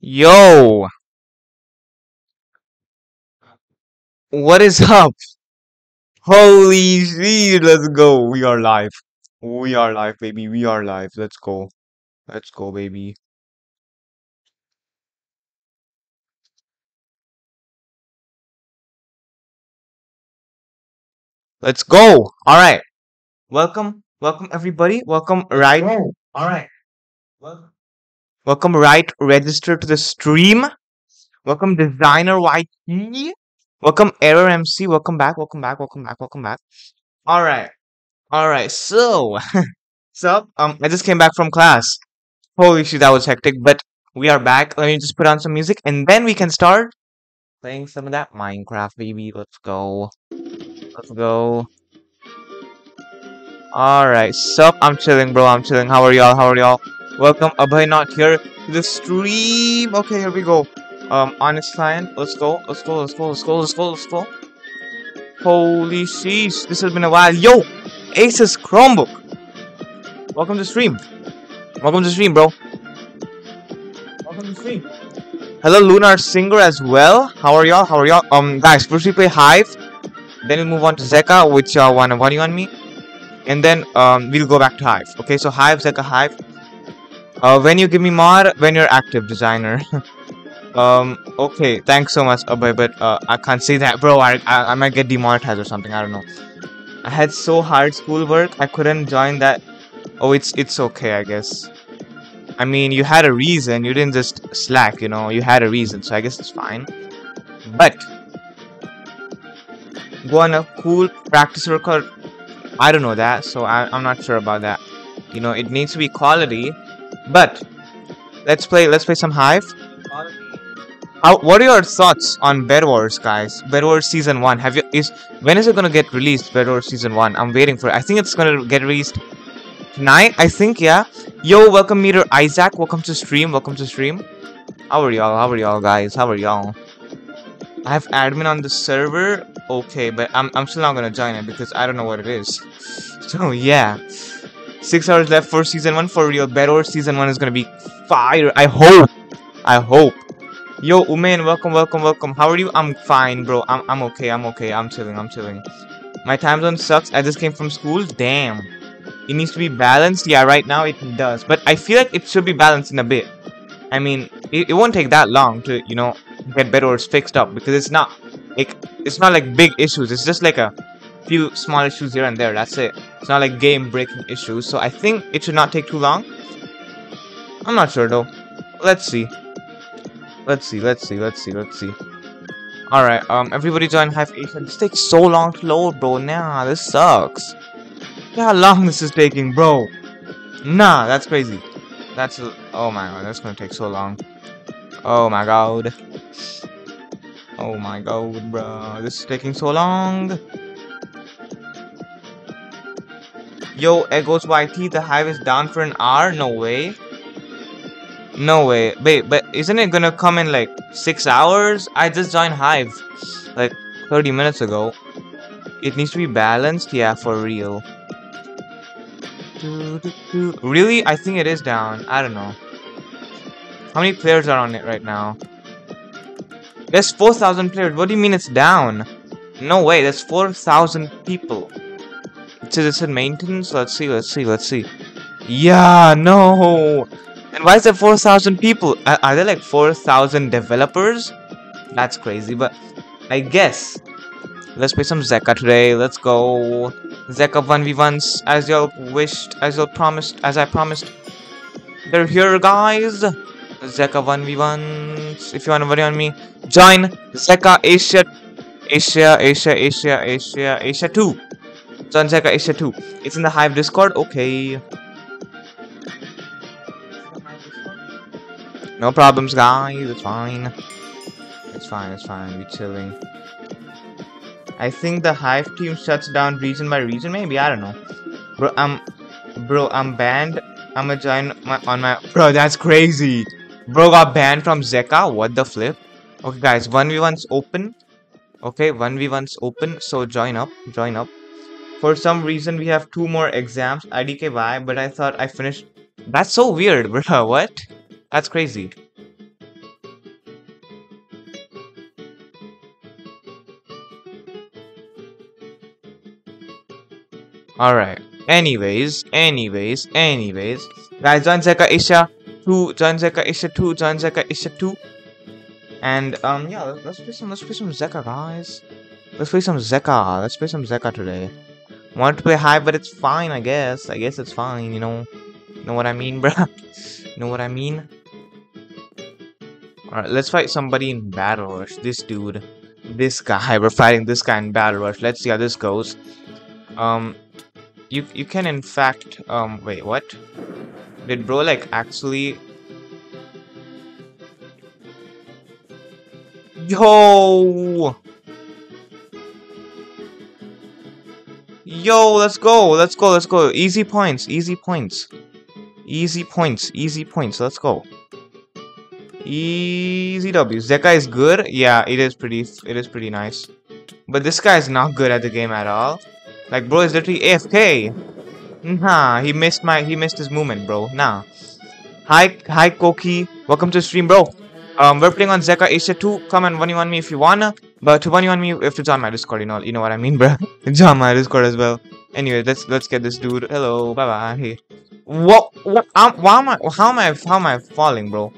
Yo, what is up? Holy shit, let's go. We are live. We are live, baby. We are live. Let's go. Let's go, baby. Let's go. All right. Welcome. Welcome, everybody. Welcome, right? All right. Welcome. Welcome, right? Register to the stream. Welcome, designer YT. Welcome, error MC. Welcome back. Welcome back. Welcome back. Welcome back. All right. All right. So, so um, I just came back from class. Holy shit, that was hectic. But we are back. Let me just put on some music, and then we can start playing some of that Minecraft, baby. Let's go. Let's go. All right. Sup? I'm chilling, bro. I'm chilling. How are y'all? How are y'all? Welcome, Abhay. Not here to the stream. Okay, here we go. Um, honest client. Let's go. Let's go. Let's go. Let's go. Let's go. Let's go. Holy sheesh, this has been a while. Yo, Asus Chromebook. Welcome to stream. Welcome to stream, bro. Welcome to stream. Hello, Lunar Singer as well. How are y'all? How are y'all? Um, guys, first we play Hive. Then we move on to Zeqa, which uh, one? What do you want me? And then um, we'll go back to Hive. Okay, so Hive, Zeqa, Hive. Uh, when you give me more, when you're active designer. um, okay, thanks so much, Abhay, but uh, I can't say that, bro. I, I I might get demonetized or something. I don't know. I had so hard schoolwork, I couldn't join that. Oh, it's it's okay, I guess. I mean, you had a reason. You didn't just slack, you know. You had a reason, so I guess it's fine. But go on a cool practice record. I don't know that, so I, I'm not sure about that. You know, it needs to be quality, but let's play. Let's play some Hive. How, what are your thoughts on Bed Wars, guys? Bed Wars season one. Have you is when is it gonna get released? Bed Wars season one. I'm waiting for it. I think it's gonna get released tonight. I think, yeah. Yo, welcome, Meter Isaac. Welcome to stream. Welcome to stream. How are y'all? How are y'all, guys? How are y'all? I have admin on the server. Okay, but I'm I'm still not gonna join it because I don't know what it is. So yeah. Six hours left for season one for real. Wars season one is gonna be fire. I hope. I hope. Yo, Umain, welcome, welcome, welcome. How are you? I'm fine, bro. I'm, I'm okay, I'm okay. I'm chilling, I'm chilling. My time zone sucks. I just came from school. Damn. It needs to be balanced. Yeah, right now it does. But I feel like it should be balanced in a bit. I mean, it, it won't take that long to, you know, get better fixed up because it's not like it's not like big issues. It's just like a few small issues here and there. That's it. It's not like game breaking issues. So I think it should not take too long. I'm not sure though. Let's see. Let's see, let's see, let's see, let's see. Alright, um, everybody join Hive Asia. This takes so long to load, bro. Nah, this sucks. Look how long this is taking, bro. Nah, that's crazy. That's, oh my god, that's gonna take so long. Oh my god. Oh my god, bro. This is taking so long. Yo, Egos YT, the Hive is down for an hour? No way. No way. Wait, but isn't it gonna come in like six hours? I just joined Hive like 30 minutes ago. It needs to be balanced? Yeah, for real. Really? I think it is down. I don't know. How many players are on it right now? There's 4,000 players. What do you mean it's down? No way, there's 4,000 people. It maintenance. Let's see, let's see, let's see. Yeah, no. And why is there 4,000 people? Are, are there like 4,000 developers? That's crazy, but I guess. Let's play some Zeqa today. Let's go. Zeqa 1v1s as y'all wished, as y'all promised, as I promised. They're here, guys. Zeqa 1v1s. If you want to worry on me, join Zeqa Asia, Asia, Asia, Asia, Asia, Asia 2. Zeqa Asia 2. It's in the Hive Discord. Okay. No problems, guys. It's fine. It's fine. It's fine. We're chilling. I think the Hive team shuts down region by region. Maybe I don't know. Bro, I'm, bro, I'm banned. I'ma join my on my. Bro, that's crazy. Bro got banned from Zeqa. What the flip? Okay, guys. One v one's open. Okay, one v one's open. So join up. Join up. For some reason, we have two more exams, I D K why, but I thought I finished. That's so weird, bro. What? That's crazy. Alright. Anyways, anyways, anyways. Guys, join Zeqa Isha 2, join Zeqa Isha 2, join Zeqa Isha 2. And, um, yeah, let's play some, let's play some Zeqa, guys. Let's play some Zeqa. Let's play some Zeqa today. Want to play high, but it's fine, I guess. I guess it's fine, you know. Know what I mean, bruh? Know what I mean? Alright, let's fight somebody in Battle Rush. This dude. This guy. We're fighting this guy in Battle Rush. Let's see how this goes. Um, you you can in fact um wait what? Did bro like actually? Yo! Yo, let's go, let's go, let's go. Easy points, easy points. Easy points, easy points, let's go. Easy W. Zeqa is good. Yeah, it is pretty, it is pretty nice. But this guy is not good at the game at all. Like, bro is literally AFK. Nah, he missed my, he missed his movement, bro. Nah. Hi, hi, Koki. Welcome to stream, bro. Um, we're playing on Zeqa Asia 2. Come and one you on me if you wanna. But to one you on me, you have to join my Discord. You know, you know what I mean, bro. join my Discord as well. Anyway, let's let's get this dude. Hello, bye bye. Hey. What? What? Um, why am I? How am I? How am I falling, bro?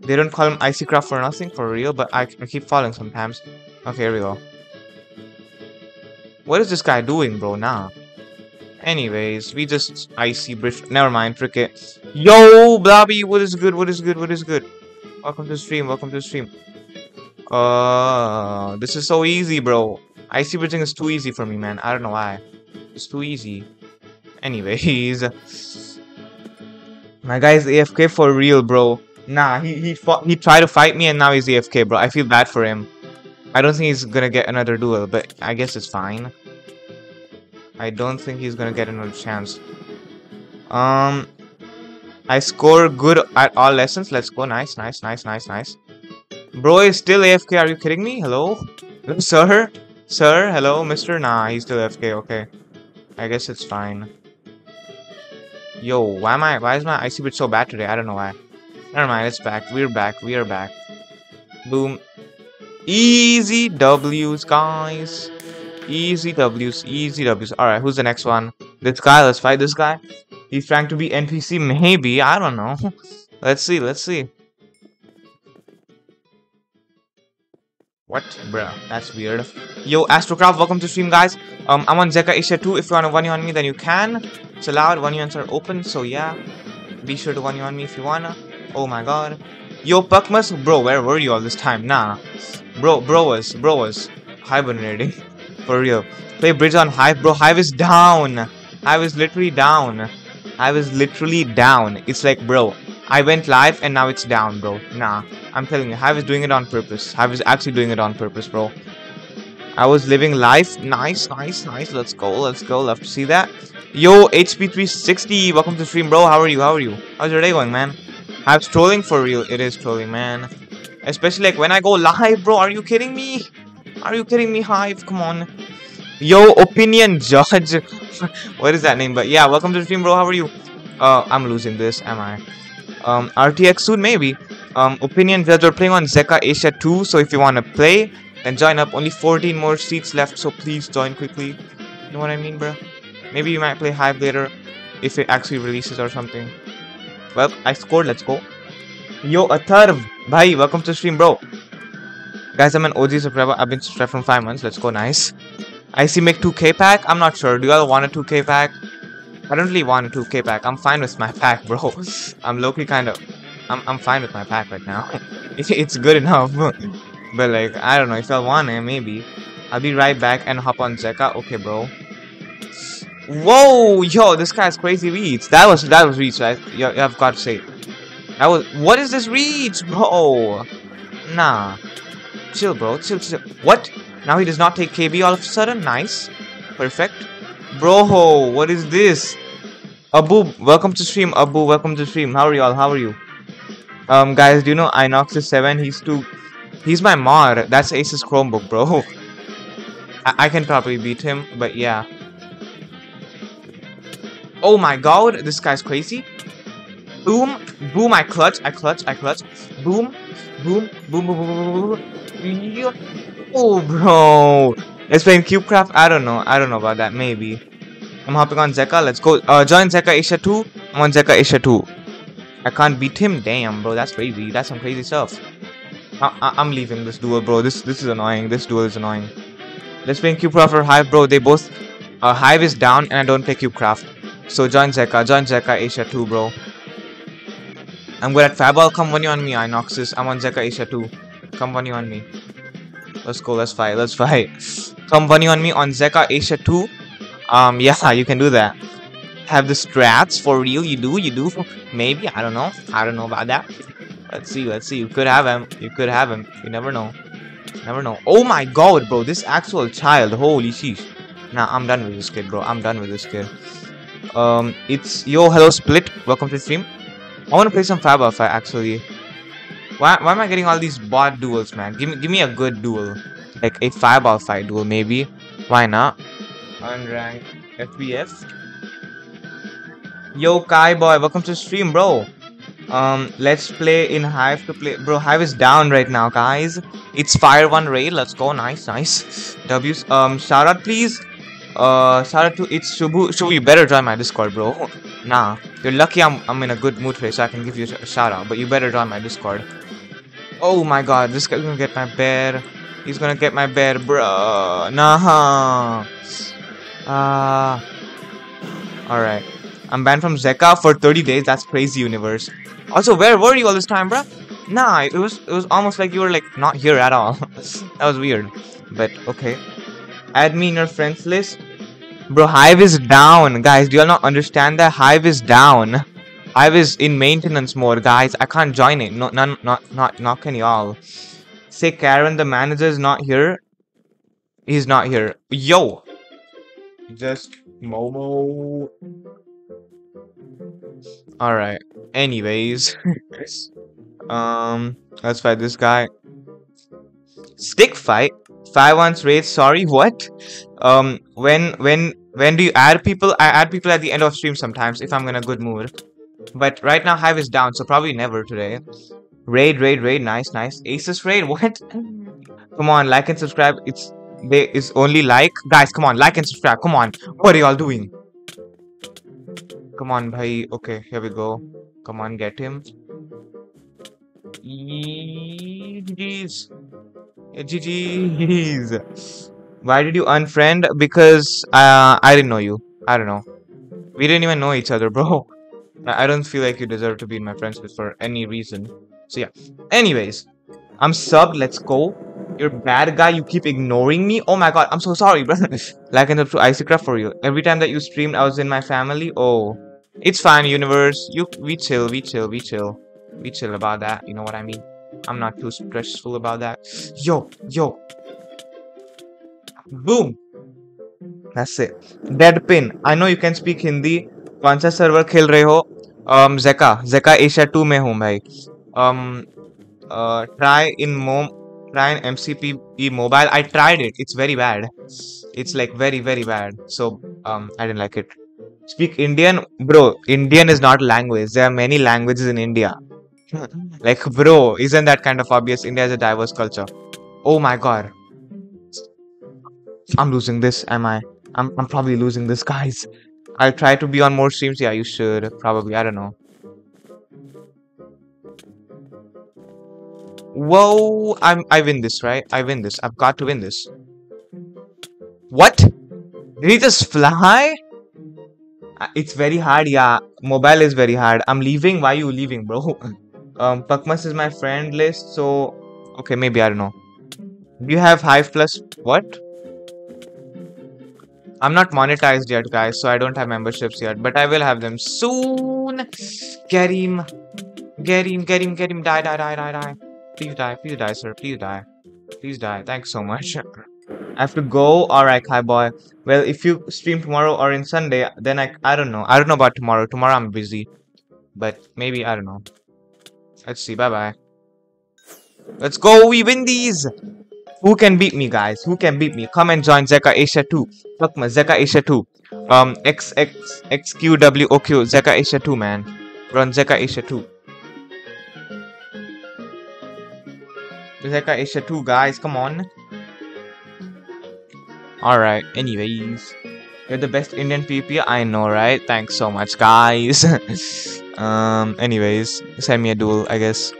They don't call him Icy Craft for nothing, for real. But I, I keep falling sometimes. Okay, here we go. What is this guy doing, bro? Nah. Anyways, we just icy bridge. Never mind, cricket. Yo, Blobby, what is good? What is good? What is good? Welcome to the stream. Welcome to the stream. Uh, this is so easy, bro. Icy bridging is too easy for me, man. I don't know why. It's too easy. Anyways, my guy's AFK for real, bro. Nah, he he fought, he tried to fight me and now he's AFK, bro. I feel bad for him. I don't think he's gonna get another duel, but I guess it's fine. I don't think he's gonna get another chance. Um, I score good at all lessons. Let's go. Nice, nice, nice, nice, nice. Bro is still AFK. Are you kidding me? Hello? Sir? Sir? Hello, mister? Nah, he's still AFK. Okay. I guess it's fine. Yo, why am I- why is my icy bit so bad today? I don't know why. Never mind, it's back. We're back. We are back. Boom. Easy W's, guys. Easy W's, easy W's. Alright, who's the next one? This guy, let's fight this guy. He's trying to be NPC, maybe. I don't know. let's see, let's see. What? Bruh, that's weird. Yo, Astrocraft, welcome to stream, guys. Um, I'm on Zeqa Asia 2. If you want to one you on me, then you can. It's allowed. One yuans are open, so yeah. Be sure to one you on me if you wanna. Oh my god. Yo, Puckmas, bro, where were you all this time? Nah. Bro, bro was, bro was hibernating. For real. Play bridge on Hive, bro. Hive is down. Hive is literally down. Hive was literally down. It's like, bro, I went live and now it's down, bro. Nah. I'm telling you, I was doing it on purpose. I was actually doing it on purpose, bro. I was living life. Nice, nice, nice. Let's go, let's go. Love to see that. Yo, HP360. Welcome to the stream, bro. How are you? How are you? How's your day going, man? Hive's trolling for real. It is trolling, man. Especially like when I go live, bro. Are you kidding me? Are you kidding me, Hive? Come on. Yo, opinion judge. what is that name? But yeah, welcome to the stream, bro. How are you? Uh, I'm losing this, am I? Um, RTX soon, maybe. Um, opinion judge. We're playing on Zeqa Asia 2, so if you want to play, then join up. Only 14 more seats left, so please join quickly. You know what I mean, bro? Maybe you might play Hive later, if it actually releases or something. Well, I scored. Let's go. Yo, Atharv. Bhai, welcome to the stream, bro. Guys, I'm an OG subscriber. I've been subscribed from 5 months. Let's go. Nice. I see make 2k pack. I'm not sure. Do y'all want a 2k pack? I don't really want a 2k pack. I'm fine with my pack, bro. I'm locally kind of... I'm, I'm fine with my pack right now. it's good enough. but like, I don't know. If y'all want it, maybe. I'll be right back and hop on Zeqa. Okay, bro. Whoa, yo, this guy's crazy reach. That was that was reach, right? You, I've got to say. That was what is this reach, bro? Nah. Chill, bro. Chill, chill. What? Now he does not take KB all of a sudden? Nice. Perfect. Bro, what is this? Abu, welcome to stream. Abu, welcome to stream. How are y'all? How are you? Um, guys, do you know Inox is 7? He's too... He's my mod. That's Ace's Chromebook, bro. I, I can probably beat him, but yeah. Oh my god, this guy's crazy. Boom, boom, I clutch, I clutch, I clutch. Boom, boom, boom, boom, boom, boom, boom. Oh, bro. Let's play CubeCraft? I don't know. I don't know about that. Maybe. I'm hopping on Zeqa. Let's go. Uh, join Zeqa Asia 2. I'm on Zeqa Asia 2. I can't beat him. Damn, bro. That's crazy. That's some crazy stuff. I, am leaving this duel, bro. This this is annoying. This duel is annoying. Let's play Cubecraft or Hive, bro. They both... Uh, Hive is down and I don't play Cubecraft. So join Zeqa. Join Zeqa Asia 2, bro. I'm good at Faball. Come one on me, Inoxus. I'm on Zeqa Asia too. Come one on me. Let's go. Let's fight. Let's fight. Come one on me on Zeqa Asia 2. Um, yeah, you can do that. Have the strats for real? You do? You do? Maybe? I don't know. I don't know about that. Let's see. Let's see. You could have him. You could have him. You never know. Never know. Oh my god, bro. This actual child. Holy sheesh. Nah, I'm done with this kid, bro. I'm done with this kid. Um, it's yo, hello, Split. Welcome to the stream. I want to play some Fab Alpha, actually. Why, why am I getting all these bot duels, man? Give me, give me a good duel, like a Fireball fight duel, maybe. Why not? Unranked FBF. Yo, Kai boy, welcome to the stream, bro. Um, let's play in Hive to play. Bro, Hive is down right now, guys. It's Fire One raid. Let's go. Nice, nice. W's. Um, shout out, please. Uh, shout out to it's Shubu. Shubu, you better join my Discord, bro. Nah, you're lucky I'm I'm in a good mood today, so I can give you a shout out. But you better join my Discord. Oh my God, this guy's gonna get my bear. He's gonna get my bear, bro. Nah. Ah. Uh, Alright. I'm banned from Zeqa for 30 days. That's crazy universe. Also, where were you all this time, bro? Nah, it was it was almost like you were like not here at all. that was weird. But okay. Add me in your friends list. Bro, Hive is down. Guys, do you all not understand that? Hive is down. Hive is in maintenance mode, guys. I can't join it. No, none, not, not, not can y'all. Say Karen, the manager is not here. He's not here. Yo. Just Momo. Alright. Anyways. um, let's fight this guy. Stick fight? Five ones raid. Sorry, what? Um, when when when do you add people? I add people at the end of stream sometimes if I'm in a good mood. But right now Hive is down, so probably never today. Raid, raid, raid. Nice, nice. Aces raid. What? come on, like and subscribe. It's there is only like. Guys, come on, like and subscribe. Come on. What are y'all doing? Come on, bhai. Okay, here we go. Come on, get him. GG's. GG's. Why did you unfriend? Because uh, I didn't know you. I don't know. We didn't even know each other, bro. I don't feel like you deserve to be in my friends list for any reason. So yeah. Anyways, I'm subbed. Let's go. You're bad guy. You keep ignoring me. Oh my god. I'm so sorry, brother. like and subscribe to Icycraft for you. Every time that you streamed, I was in my family. Oh, it's fine, universe. You, we chill. We chill. We chill. We chill about that. You know what I mean? I'm not too stressful about that. Yo, yo. Boom. That's it. Deadpin. I know you can speak Hindi. कौन server server खेल रहे हो Zeqa, जेका Asia to में हूँ भाई try in मोम try an MCP mobile. I tried it. It's very bad. It's like very very bad. So um, I didn't like it. Speak Indian, bro. Indian is not language. There are many languages in India. like bro isn't that kind of obvious India is a diverse culture oh my god I'm losing this am I I'm, I'm probably losing this guys I'll try to be on more streams. Yeah, you should. Probably. I don't know. Whoa! I'm. I win this, right? I win this. I've got to win this. What? Did he just fly? Uh, it's very hard. Yeah, mobile is very hard. I'm leaving. Why are you leaving, bro? um, Pakmas is my friend list. So, okay, maybe I don't know. You have Hive Plus? What? I'm not monetized yet, guys, so I don't have memberships yet, but I will have them soon. Get him. Get him, get him, get him. Die, die, die, die, die. Please die, please die, sir. Please die. Please die. Thanks so much. I have to go. Alright, hi boy. Well, if you stream tomorrow or in Sunday, then I I don't know. I don't know about tomorrow. Tomorrow I'm busy. But maybe, I don't know. Let's see. Bye-bye. Let's go. We win these. Who can beat me, guys? Who can beat me? Come and join Zeqa Asia 2. Fuck my Zeqa Asia 2. Um, X X X Q W O Q Zeqa Asia 2, man. Run Zeqa Asia 2. Zeqa Asia 2, guys. Come on. Alright, anyways. You're the best Indian PP. I know, right? Thanks so much, guys. um. Anyways, send me a duel, I guess.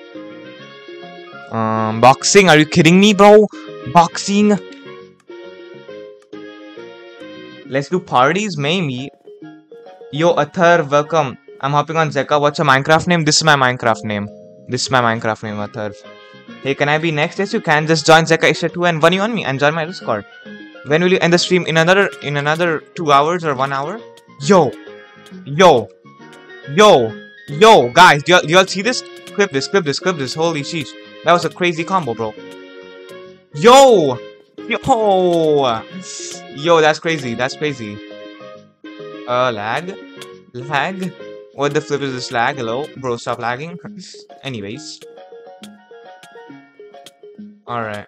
Um. Boxing? Are you kidding me, bro? Boxing? Let's do parties, maybe. Yo, Athar, welcome. I'm hopping on Zeqa. What's your Minecraft name? This is my Minecraft name. This is my Minecraft name, Athar. Hey, can I be next? Yes, you can. Just join Zeqa Isha 2 and one you on me and join my Discord. When will you end the stream? In another in another two hours or one hour? Yo, yo, yo, yo, guys, do y'all, see this? Clip this, clip this, clip this. Holy sheesh, that was a crazy combo, bro. Yo, yo, yo, that's crazy. That's crazy. Uh, lag, lag. What the flip is this lag? Hello, bro, stop lagging. Anyways, all right.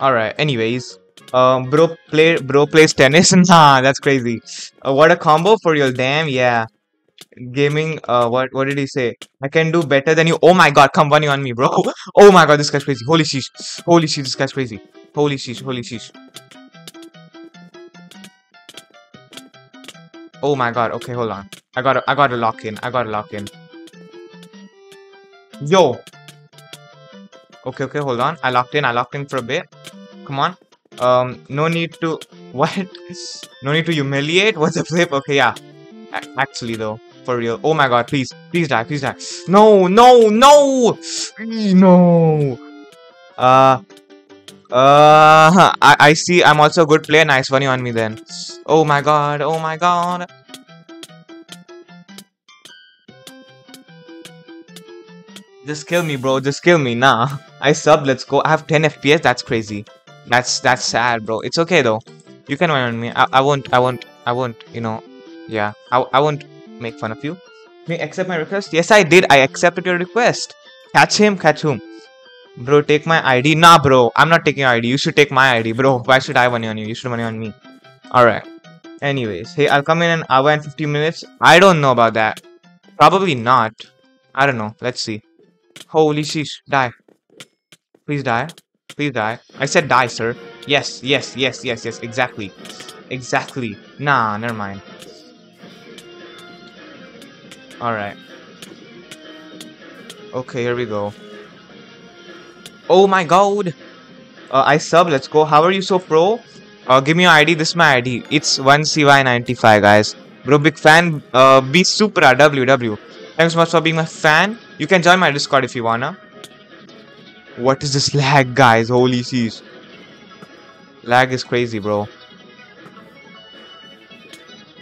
Alright, anyways. Um, bro play bro plays tennis. nah, that's crazy. Uh, what a combo for your damn yeah. Gaming. Uh, what what did he say? I can do better than you. Oh my god, come running on me, bro. Oh my god, this guy's crazy. Holy sheesh. Holy sheesh, this guy's crazy. Holy sheesh. Holy sheesh. Oh my god. Okay, hold on. I gotta I gotta lock in. I gotta lock in. Yo. Okay, okay, hold on. I locked in. I locked in for a bit. Come on. Um, no need to... What? No need to humiliate? What's the flip? Okay, yeah. A actually, though. For real. Oh my god, please. Please die, please die. No, no, no! No! Uh... Uh... I, I see. I'm also a good player. Nice one on me then. Oh my god, oh my god. Just kill me, bro. Just kill me. Nah. I sub. Let's go. I have 10 FPS. That's crazy. That's that's sad, bro. It's okay though. You can on me. I, I won't. I won't. I won't. You know. Yeah. I I won't make fun of you. May accept my request? Yes, I did. I accepted your request. Catch him. Catch whom? Bro, take my ID. Nah, bro. I'm not taking your ID. You should take my ID, bro. Why should I money on you? You should money on me. Alright. Anyways, hey, I'll come in an hour and 50 minutes. I don't know about that. Probably not. I don't know. Let's see. Holy sheesh. Die. Please die. Please die. I said die, sir. Yes, yes, yes, yes, yes. Exactly. Exactly. Nah, never mind. Alright. Okay, here we go. Oh my god! Uh, I sub, let's go. How are you so pro? Uh, give me your ID. This is my ID. It's 1CY95, guys. Bro, big fan. Uh, be Supra, WW. Thanks so much for being my fan. You can join my Discord if you wanna. What is this lag, guys? Holy sheesh. Lag is crazy, bro.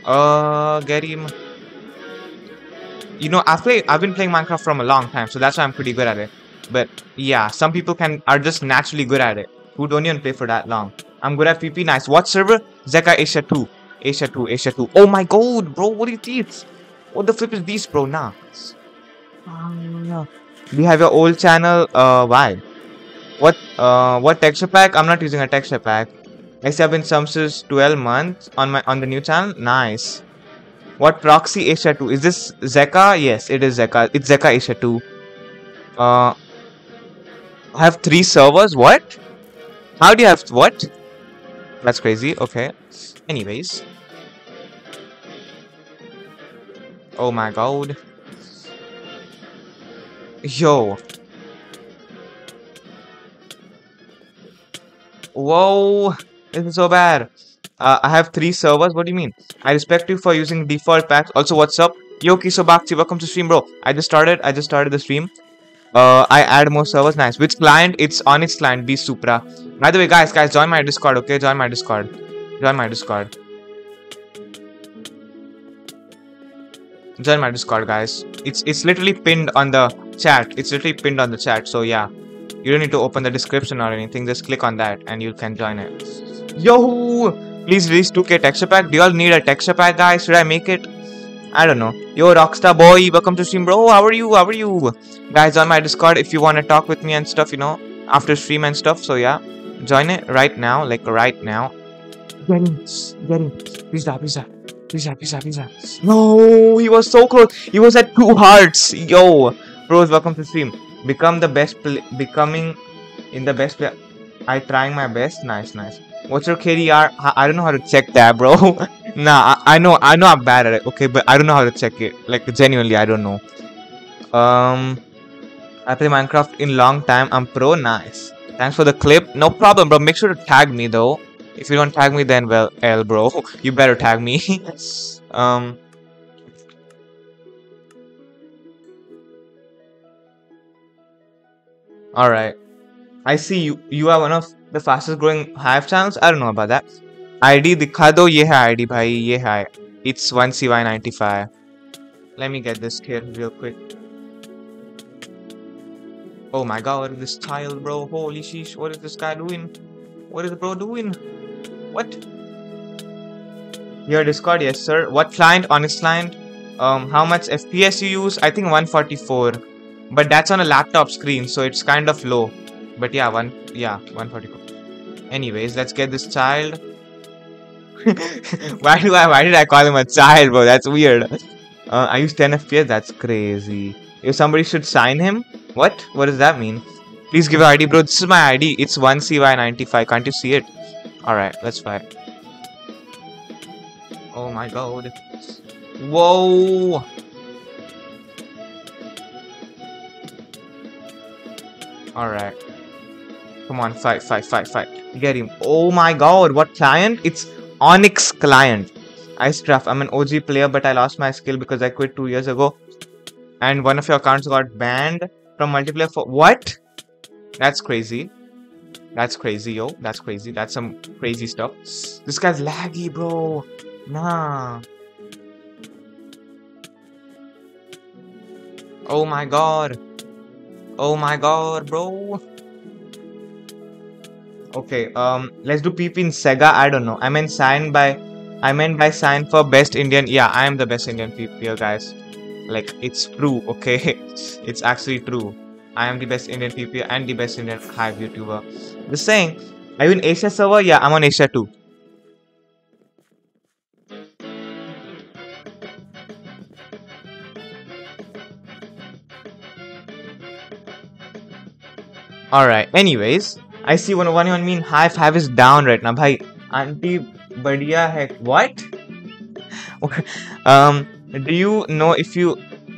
Uh, get him. You know, I've played, I've been playing Minecraft from a long time, so that's why I'm pretty good at it. But yeah, some people can are just naturally good at it, who don't even play for that long. I'm good at PP. Nice. What server? Zeqa Asia 2. Asia 2, Asia 2. Oh my god, bro. What are these? What the flip is these, bro? Nah. Do you have your old channel? Uh, why? What, uh, what texture pack? I'm not using a texture pack. I have been subs 12 months on my on the new channel. Nice. What proxy Asia 2? Is this Zeqa? Yes, it is Zeqa. It's Zeqa Asia 2. Uh, I have three servers. What? How do you have what? That's crazy. Okay. Anyways. Oh my god. Yo. Whoa. This is so bad. Uh, I have three servers. What do you mean? I respect you for using default packs. Also, what's up? Yo, Kisobakchi, welcome to stream, bro. I just started. I just started the stream. Uh, I add more servers. Nice. Which client? It's on its client. Be Supra. By the way, guys, guys, join my Discord. Okay, join my Discord. Join my Discord. Join my Discord, guys. It's it's literally pinned on the chat. It's literally pinned on the chat. So yeah, you don't need to open the description or anything. Just click on that and you can join it. Yo, please release 2K texture pack. Do y'all need a texture pack, guys? Should I make it? I don't know. Yo, Rockstar boy, welcome to stream, bro. How are you? How are you? Guys, on my Discord, if you want to talk with me and stuff, you know, after stream and stuff. So yeah, join it right now, like right now. Get in, get in. Please die, die, please die. No, he was so close. He was at two hearts. Yo, bros, welcome to stream. Become the best, becoming in the best. I trying my best. Nice, nice. What's your KDR? I, I don't know how to check that, bro. nah, I, I know, I know I'm bad at it. Okay, but I don't know how to check it. Like genuinely, I don't know. Um, I play Minecraft in long time. I'm pro. Nice. Thanks for the clip. No problem, bro. Make sure to tag me though. If you don't tag me, then well, L bro, you better tag me. um. Alright. I see you you are one of the fastest growing Hive channels. I don't know about that. ID dikha do. Ye hai ID bhai. Ye hai. It's 1CY95. Let me get this here real quick. Oh my god, what is this child, bro? Holy sheesh, what is this guy doing? What is the bro doing? What? Your Discord, yes sir. What client? Honest client? Um, how much FPS you use? I think 144. But that's on a laptop screen, so it's kind of low. But yeah, one yeah, 144. Anyways, let's get this child. why do I why did I call him a child, bro? That's weird. Uh, I use 10 FPS, that's crazy. If somebody should sign him, what? What does that mean? Please give ID, bro. This is my ID. It's 1CY95. Can't you see it? Alright, let's fight. Oh my god. Whoa! Alright. Come on, fight, fight, fight, fight. Get him. Oh my god, what client? It's Onix client. Ice Craft. I'm an OG player, but I lost my skill because I quit two years ago. And one of your accounts got banned from multiplayer for what? That's crazy. That's crazy, yo. That's crazy. That's some crazy stuff. This guy's laggy, bro. Nah. Oh my god. Oh my god, bro. Okay, um, let's do PP in Zeqa. I don't know. I meant signed by, I meant by sign for best Indian. Yeah, I am the best Indian PP, guys. Like, it's true, okay? it's actually true. I am the best Indian PP and the best Indian Hive YouTuber. Just saying, are you in Asia server? Yeah, I'm on Asia too. Alright, anyways, I see one one high five is down right now. Bhai, auntie badhiya hai. What? um, do you know if you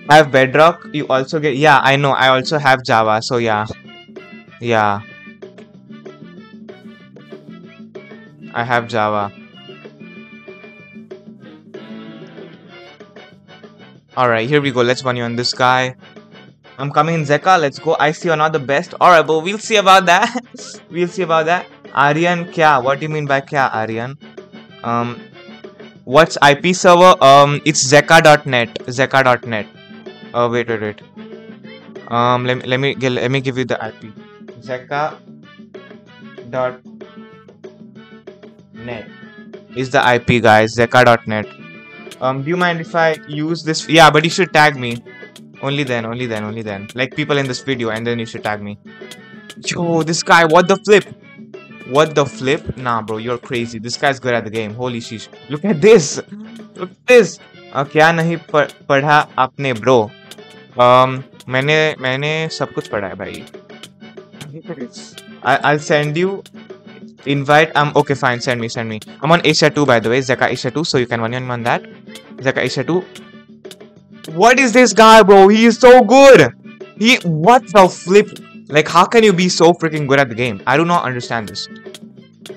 have bedrock. You also get yeah i know. I also have java so yeah. Yeah. I have java. All right here we go. Let's run you on this guy. I'm coming in zeqa. Let's go. I see you're not the best. All right but we'll see about that. We'll see about that. Aryan kya? What do you mean by kya aryan? Um what's ip server? Um it's zeqa.net zeqa.net uh, wait wait wait. Um let me let me let me give you the ip zeqa dot net is the ip guys. Zeqa.net um do you mind if i use this? Yeah but you should tag me. Only then only then only then. Like people in this video and then you should tag me. Yo this guy what the flip? What the flip? Nah bro you're crazy. This guy's good at the game. Holy sheesh. Look at this. Look at this. क्या nahi पढ़ा apne bro um, मैंने मैंने सब कुछ पढ़ा है भाई I'll send you invite. Um, okay, fine. Send me, send me. I'm on Asia 2, by the way. Zeqa Asia 2, so you can one on that. Zeqa Asia 2. What is this guy, bro? He is so good. He, what the flip? Like, how can you be so freaking good at the game? I do not understand this.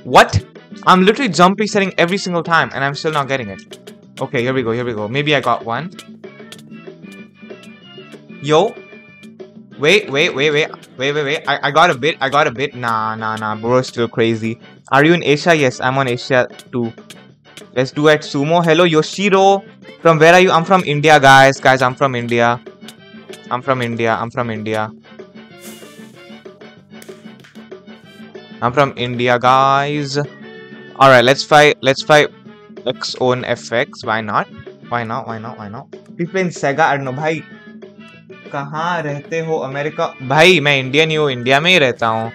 What? I'm literally jump resetting every single time, and I'm still not getting it. Okay, here we go, here we go. Maybe I got one. Yo. Wait, wait, wait, wait. Wait, wait, wait. I, I got a bit. I got a bit. Nah, nah, nah. Bro, still crazy. Are you in Asia? Yes, I'm on Asia too. Let's do it. Sumo. Hello, Yoshiro. From where are you? I'm from India, guys. Guys, I'm from India. I'm from India. I'm from India. I'm from India, guys. Alright, let's fight. Let's fight X own FX. Why not? Why not? Why not? Why not? People in Zeqa, I don't know. Bhai, कहाँ रहते हो? America भाई, मैं Indian ही हूँ India में ही रहता हूँ।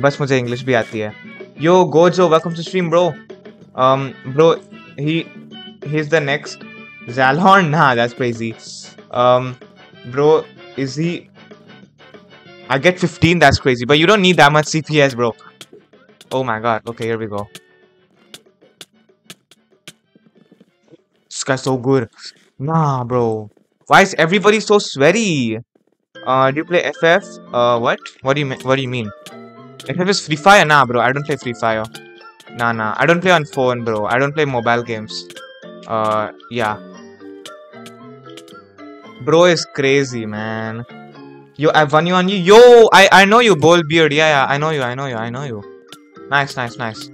बस मुझे इंग्लिश भी आती है। Yo Gojo welcome to stream bro bro he is the next jailhorn ना that's crazy bro is he I get fifteen that's crazy but you don't need that much C P S bro oh my God okay here we go इसका so good ना bro Why is everybody so sweaty? Uh, do you play FF? Uh, what? What do you mean? What do you mean? FF is Free Fire? Nah, bro. I don't play Free Fire. Nah, nah. I don't play on phone, bro. I don't play mobile games. Uh, yeah. Bro is crazy, man. Yo, I've won you on you. Yo, I I know you, Bold Beard. Yeah, yeah. I know you. I know you. I know you. Nice, nice, nice.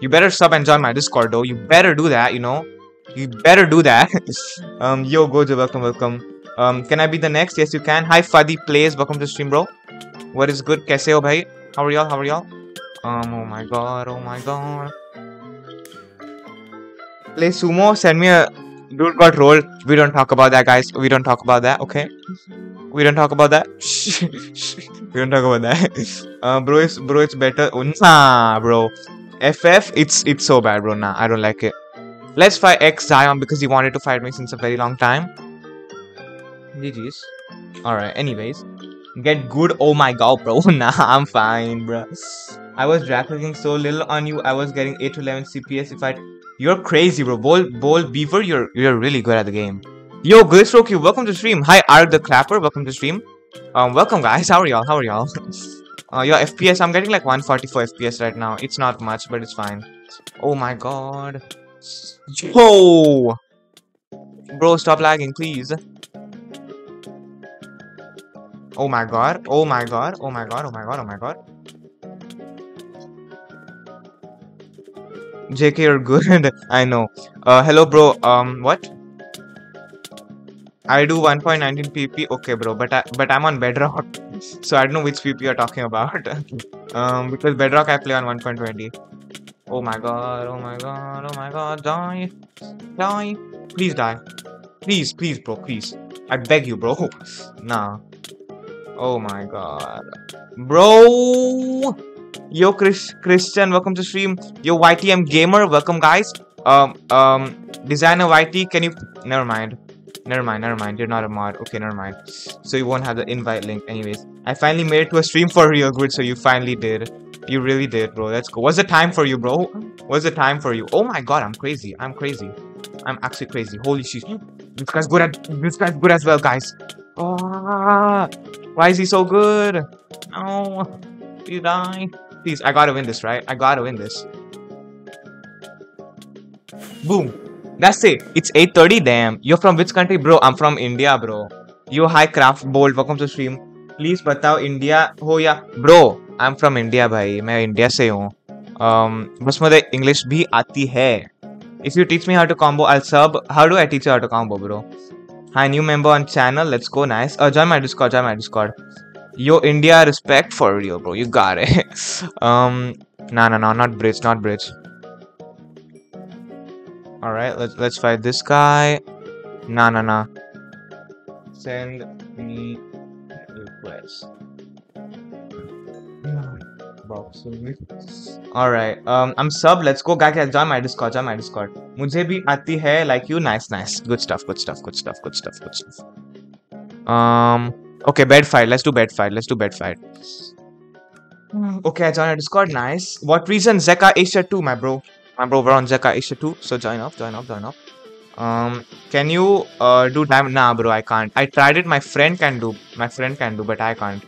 You better sub and join my Discord, though. You better do that. You know. You better do that. um, yo, Gojo, welcome, welcome. Um, can I be the next? Yes, you can. Hi, Fadi Plays. Welcome to stream, bro. What is good? Kaise ho, bhai? How are y'all? How are y'all? Um, oh my god, oh my god. Play sumo. Send me a dude got rolled. We don't talk about that, guys. We don't talk about that. Okay. We don't talk about that. we don't talk about that. Uh, bro, it's bro, it's better. Oh, nah, bro. FF, it's it's so bad, bro. Nah, I don't like it. Let's fight X Zion because he wanted to fight me since a very long time. GG's. Alright, anyways. Get good. Oh my god, bro. nah, I'm fine, bro. I was drag so little on you. I was getting 8 to 11 CPS if I. You're crazy, bro. Bold, bold beaver. You're you're really good at the game. Yo, you. Welcome to stream. Hi, Ark the Clapper. Welcome to stream. Um, welcome guys. How are y'all? How are y'all? uh, your FPS. I'm getting like 144 FPS right now. It's not much, but it's fine. Oh my god. Yo, bro, stop lagging, please. Oh my god. Oh my god. Oh my god. Oh my god. Oh my god. JK, you're good. I know. Uh, hello, bro. Um, what? I do 1.19 pp. Okay, bro. But I, but I'm on Bedrock, so I don't know which pp you're talking about. um, because Bedrock I play on 1.20. Oh my god. Oh my god. Oh my god. Die. Die. Please die. Please, please, bro. Please. I beg you, bro. nah. Oh my god. Bro! Yo, Chris Christian, welcome to stream. Yo, YTM Gamer, welcome, guys. Um, um, designer YT, can you... Never mind. Never mind, never mind. You're not a mod. Okay, never mind. So you won't have the invite link. Anyways, I finally made it to a stream for real good, so you finally did. You really did, bro. Let's go. What's the time for you, bro? What's the time for you? Oh my god, I'm crazy. I'm crazy. I'm actually crazy. Holy shit. This guy's good at... This guy's good as well, guys. Oh, why is he so good? No. You die. Please, I gotta win this, right? I gotta win this. Boom. That's it. It's 8.30, damn. You're from which country, bro? I'm from India, bro. Yo, hi, Craft Bold. Welcome to stream. Please बताओ India हो bro? I'm from India, India I'm India से हूँ um, बस मुझे If you teach me how to combo, me how to combo I सब how do I teach how to combo bro hi new member on channel let's go nice join my Discord join my discord. yo india respect for you bro you got it um no no no not bridge not bridge Alright, let's let's fight this guy. Nah nah nah. Send me request. Alright, um, I'm sub. Let's go, guy. Join my Discord. Join my Discord. मुझे भी आती है like you. Nice, nice. Good stuff. Good stuff. Good stuff. Good stuff. Good stuff. Um. Okay, bed fight. Let's do bed fight. Let's do bed fight. Hmm. Okay, I joined Discord. Nice. What reason? Zeqa Asia 2, my bro. Bro, we're on Zeqa Asia 2. So join up, join up, join up. Um, can you uh do diamond? Nah, bro, I can't. I tried it. My friend can do. My friend can do, but I can't.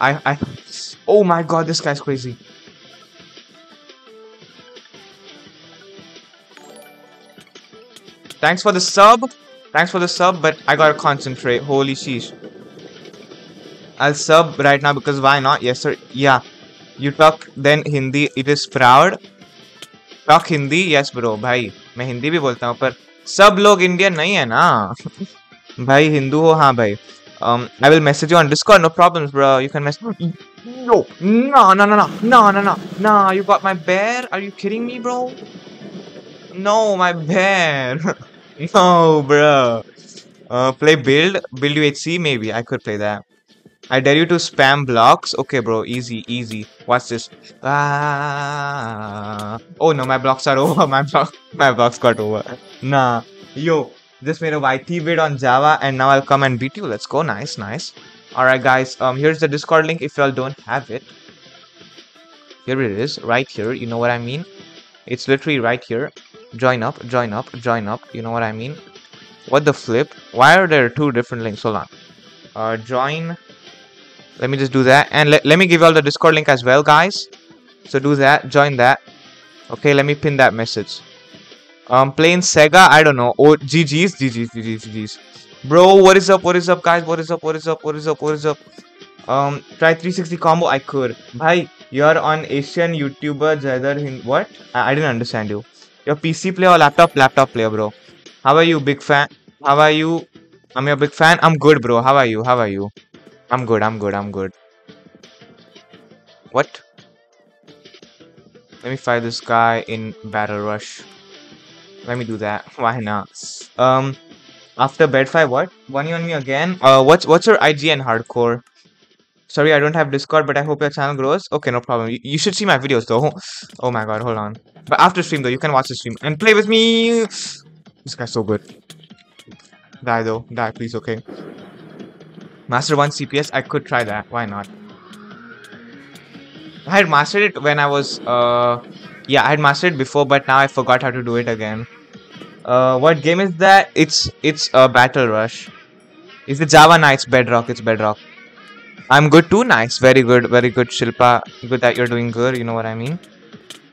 I I. Oh my god, this guy's crazy. Thanks for the sub. Thanks for the sub, but I gotta concentrate. Holy sheesh. I'll sub right now because why not? Yes, sir. Yeah. You talk then Hindi. It is proud. Talk Hindi. Yes, bro. भाई मैं हिंदी भी बोलता हूँ पर सब लोग Indian नहीं है ना भाई हिंदू हो हाँ भाई um I will message you on Discord no problems bro you can message no no no no no no no no no you got my bear are you kidding me bro no my bear no bro uh play build build UHC maybe I could play that I dare you to spam blocks. Okay, bro. Easy, easy. Watch this. Ah. Oh no, my blocks are over. My block, my blocks got over. Nah. Yo, just made a YT vid on Java, and now I'll come and beat you. Let's go. Nice, nice. Alright guys, um here's the Discord link if y'all don't have it. Here it is, right here, you know what I mean? It's literally right here. Join up, join up, join up, you know what I mean? What the flip? Why are there two different links? Hold on. Uh, join. Let me just do that. And let, let me give y'all the Discord link as well, guys. So do that, join that. Okay, let me pin that message. Um, playing Sega, I don't know. Oh, GG's, GG's, GG's, GG's. Bro, what is up? What is up, guys? What is up? What is up? What is up? What is up? Um, try 360 combo. I could. Bhai, you're on Asian YouTuber Jadar Hind. What? I, I didn't understand you. Your PC player or laptop? Laptop player, bro. How are you, big fan? How are you? I'm your big fan. I'm good, bro. How are you? How are you? I'm good. I'm good. I'm good. What? Let me fight this guy in Battle Rush. Let me do that. Why not? Um, after bed five, what? One you on me again? Uh, what's what's your IGN hardcore? Sorry, I don't have Discord, but I hope your channel grows. Okay, no problem. You, you should see my videos though. Oh my god, hold on. But after stream though, you can watch the stream and play with me. This guy's so good. Die though, die please. Okay. Master one CPS. I could try that. Why not? I had mastered it when I was uh yeah I had mastered it before but now I forgot how to do it again. Uh what game is that? It's it's a battle rush. Is the Java Knights Bedrock? It's Bedrock. I'm good too. Nice, very good, very good, Shilpa. Good that you're doing good. You know what I mean?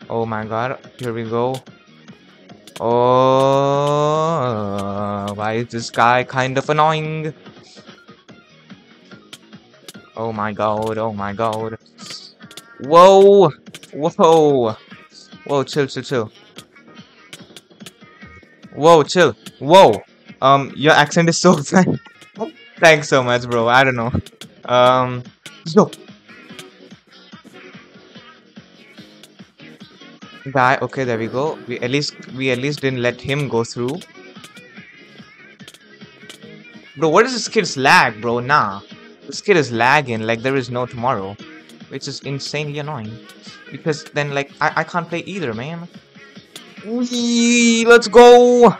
Oh my god, here we go. Oh, why is this guy kind of annoying? Oh my god, oh my god. Whoa! Whoa! Whoa, chill, chill, chill. Whoa, chill. Whoa! Um, your accent is so fine. Thanks so much, bro. I don't know. Um, yo. Die. Okay, there we go. We at least we at least didn't let him go through. Bro, what is this kid's lag, bro? Nah. This kid is lagging like there is no tomorrow which is insanely annoying. Because then like I, I can't play either man. Wee, let's go!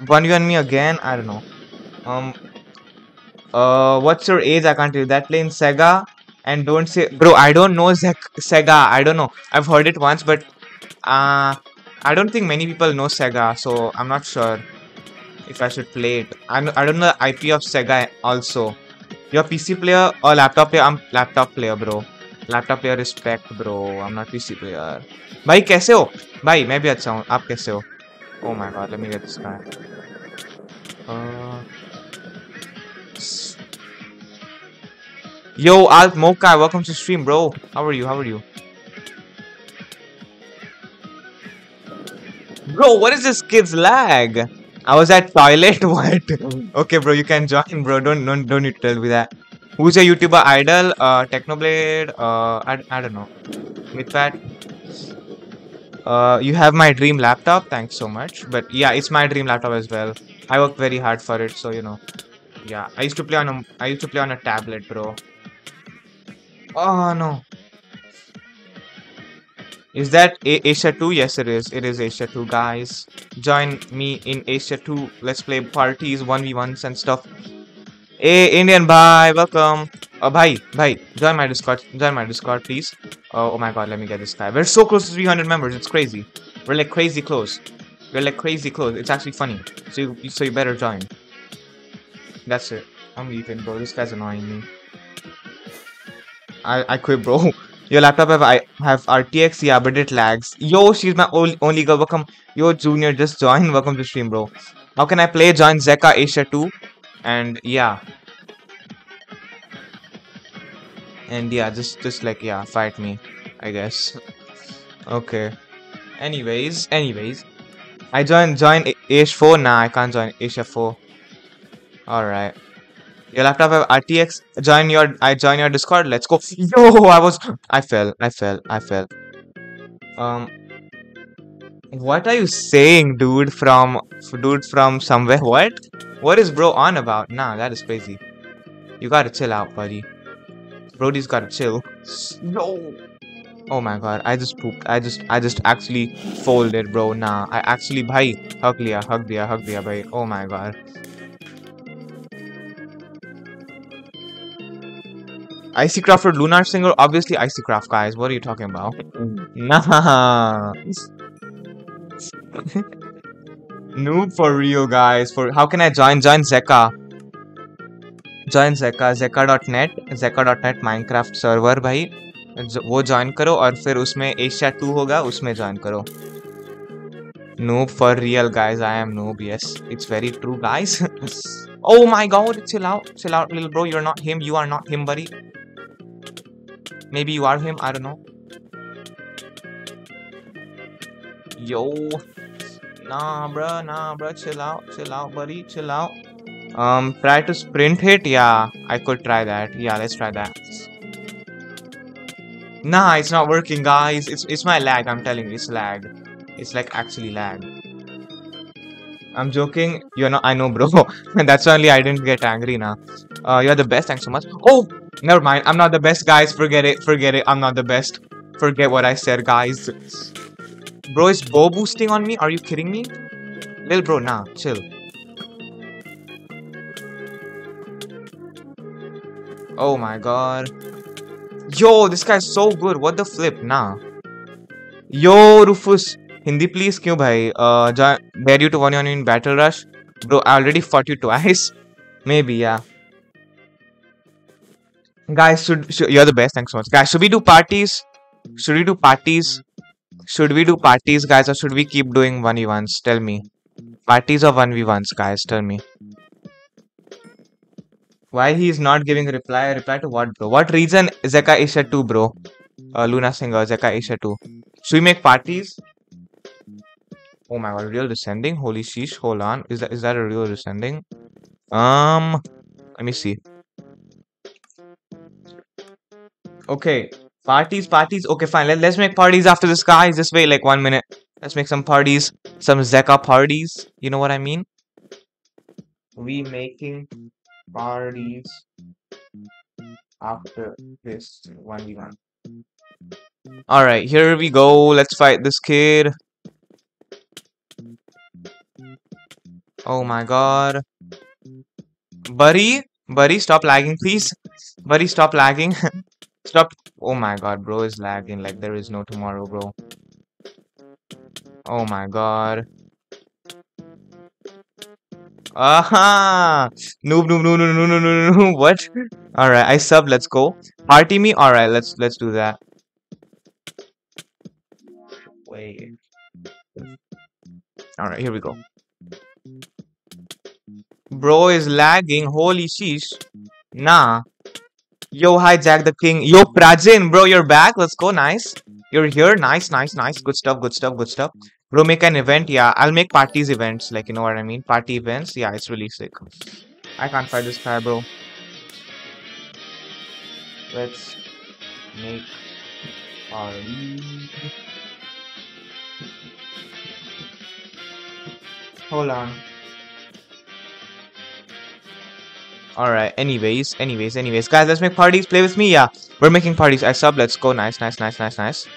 You and me again? I don't know. Um uh what's your age? I can't tell you that. Playing Sega and don't say bro I don't know Sega. I don't know. I've heard it once but uh I don't think many people know Sega so I'm not sure if I should play it. I, I don't know the IP of Sega also your PC player or laptop player? I'm laptop player, bro. Laptop player respect, bro. I'm not PC player. भाई कैसे हो भाई मैं भी अच्छा हूँ आप कैसे हो Oh my god, let me get this guy. Uh... Yo, Alt Mokai, welcome to stream, bro. How are you? How are you? Bro, what is this kid's lag? I was at toilet. What? okay, bro. You can join, bro. Don't don't don't need to tell me that. Who's your YouTuber idol? Uh, Technoblade. Uh, I, I don't know. Midpat. Uh, you have my dream laptop. Thanks so much. But yeah, it's my dream laptop as well. I worked very hard for it, so you know. Yeah, I used to play on a I used to play on a tablet, bro. Oh no. Is that a Asia 2? Yes, it is. It is Asia 2, guys. Join me in Asia 2. Let's play parties, 1v1s and stuff. Hey, Indian, bye. Welcome. Oh, bye. Bye. Join my Discord. Join my Discord, please. Oh, oh my god, let me get this guy. We're so close to 300 members. It's crazy. We're like crazy close. We're like crazy close. It's actually funny. So you, so you better join. That's it. I'm leaving, bro. This guy's annoying me. I, I quit, bro. Your laptop have I have RTX, yeah, but it lags. Yo, she's my only girl. Welcome. Yo, Junior, just join. Welcome to stream, bro. How can I play? Join Zeqa Asia 2. And yeah. And yeah, just just like yeah, fight me, I guess. okay. Anyways, anyways. I join join Asia 4. Nah, I can't join Asia 4. Alright. Your laptop have RTX. Join your I join your Discord. Let's go. Yo, I was I fell. I fell. I fell. Um What are you saying, dude from dude from somewhere? What? What is bro on about? Nah, that is crazy. You gotta chill out, buddy. Brody's gotta chill. No. Oh my god, I just pooped. I just I just actually folded, bro. Nah, I actually bhai hug liya, hug diya, hug diya, bhai. Oh my god. Icy Craft or Lunar Singer? Obviously Icy Craft, guys. What are you talking about? nah. Noob for real, guys. For How can I join? Join Zeqa. Join Zeqa. Zeqa.net. Zeqa.net Minecraft server, bhai. वो join करो और फिर उसमें Asia two होगा उसमें join करो noob for real guys i am noob yes it's very true guys oh my god chill out chill out little bro you're not him you are not him buddy maybe you are him i don't know yo nah bruh nah bruh chill out chill out buddy chill out um try to sprint hit yeah i could try that yeah let's try that nah it's not working guys it's it's my lag i'm telling you it's lag it's like actually lag. I'm joking. You're not. I know, bro. And that's only I didn't get angry now. Uh, you're the best. Thanks so much. Oh, never mind. I'm not the best, guys. Forget it. Forget it. I'm not the best. Forget what I said, guys. Bro, is bow boosting on me? Are you kidding me? Lil bro, nah, chill. Oh my god. Yo, this guy's so good. What the flip? Nah. Yo, Rufus. Hindi please क्यों भाई uh, जा- dare you to one on you in battle rush bro I already fought you twice maybe yeah guys should, should you're the best. Thanks so much. Guys should we do parties? Should we do parties? Should we do parties guys or should we keep doing 1v1s tell me. Parties or 1v1s guys? Tell me. Why he is not giving a reply? Reply to what bro? What reason Zeqa Asia 2 bro? Uh, Luna Singer Zeqa Asia 2 should we make parties? Oh my god, real descending? Holy sheesh, hold on. Is that is that a real descending? Um let me see. Okay. Parties, parties. Okay, fine. Let, let's make parties after this guys. Just wait like one minute. Let's make some parties. Some Zeqa parties. You know what I mean? We making parties after this 1v1. Alright, here we go. Let's fight this kid. Oh my god. Buddy, buddy, stop lagging, please. Buddy, stop lagging. stop. Oh my god, bro is lagging like there is no tomorrow, bro. Oh my god. Aha! Noob, noob, noob, noob, noob, noob, noob, noob. What? Alright, I sub, let's go. Party me? Alright, let's let's do that. Wait. Alright, here we go. Bro is lagging. Holy sheesh. Nah. Yo, hi Jack the King. Yo, Prajin, bro, you're back. Let's go. Nice. You're here. Nice, nice, nice. Good stuff, good stuff, good stuff. Bro, make an event. Yeah, I'll make parties events. Like, you know what I mean? Party events. Yeah, it's really sick. I can't fight this guy, bro. Let's make party. Hold on. Alright, anyways, anyways, anyways. Guys, let's make parties. Play with me, yeah. We're making parties. I sub, let's go. Nice, nice, nice, nice, nice.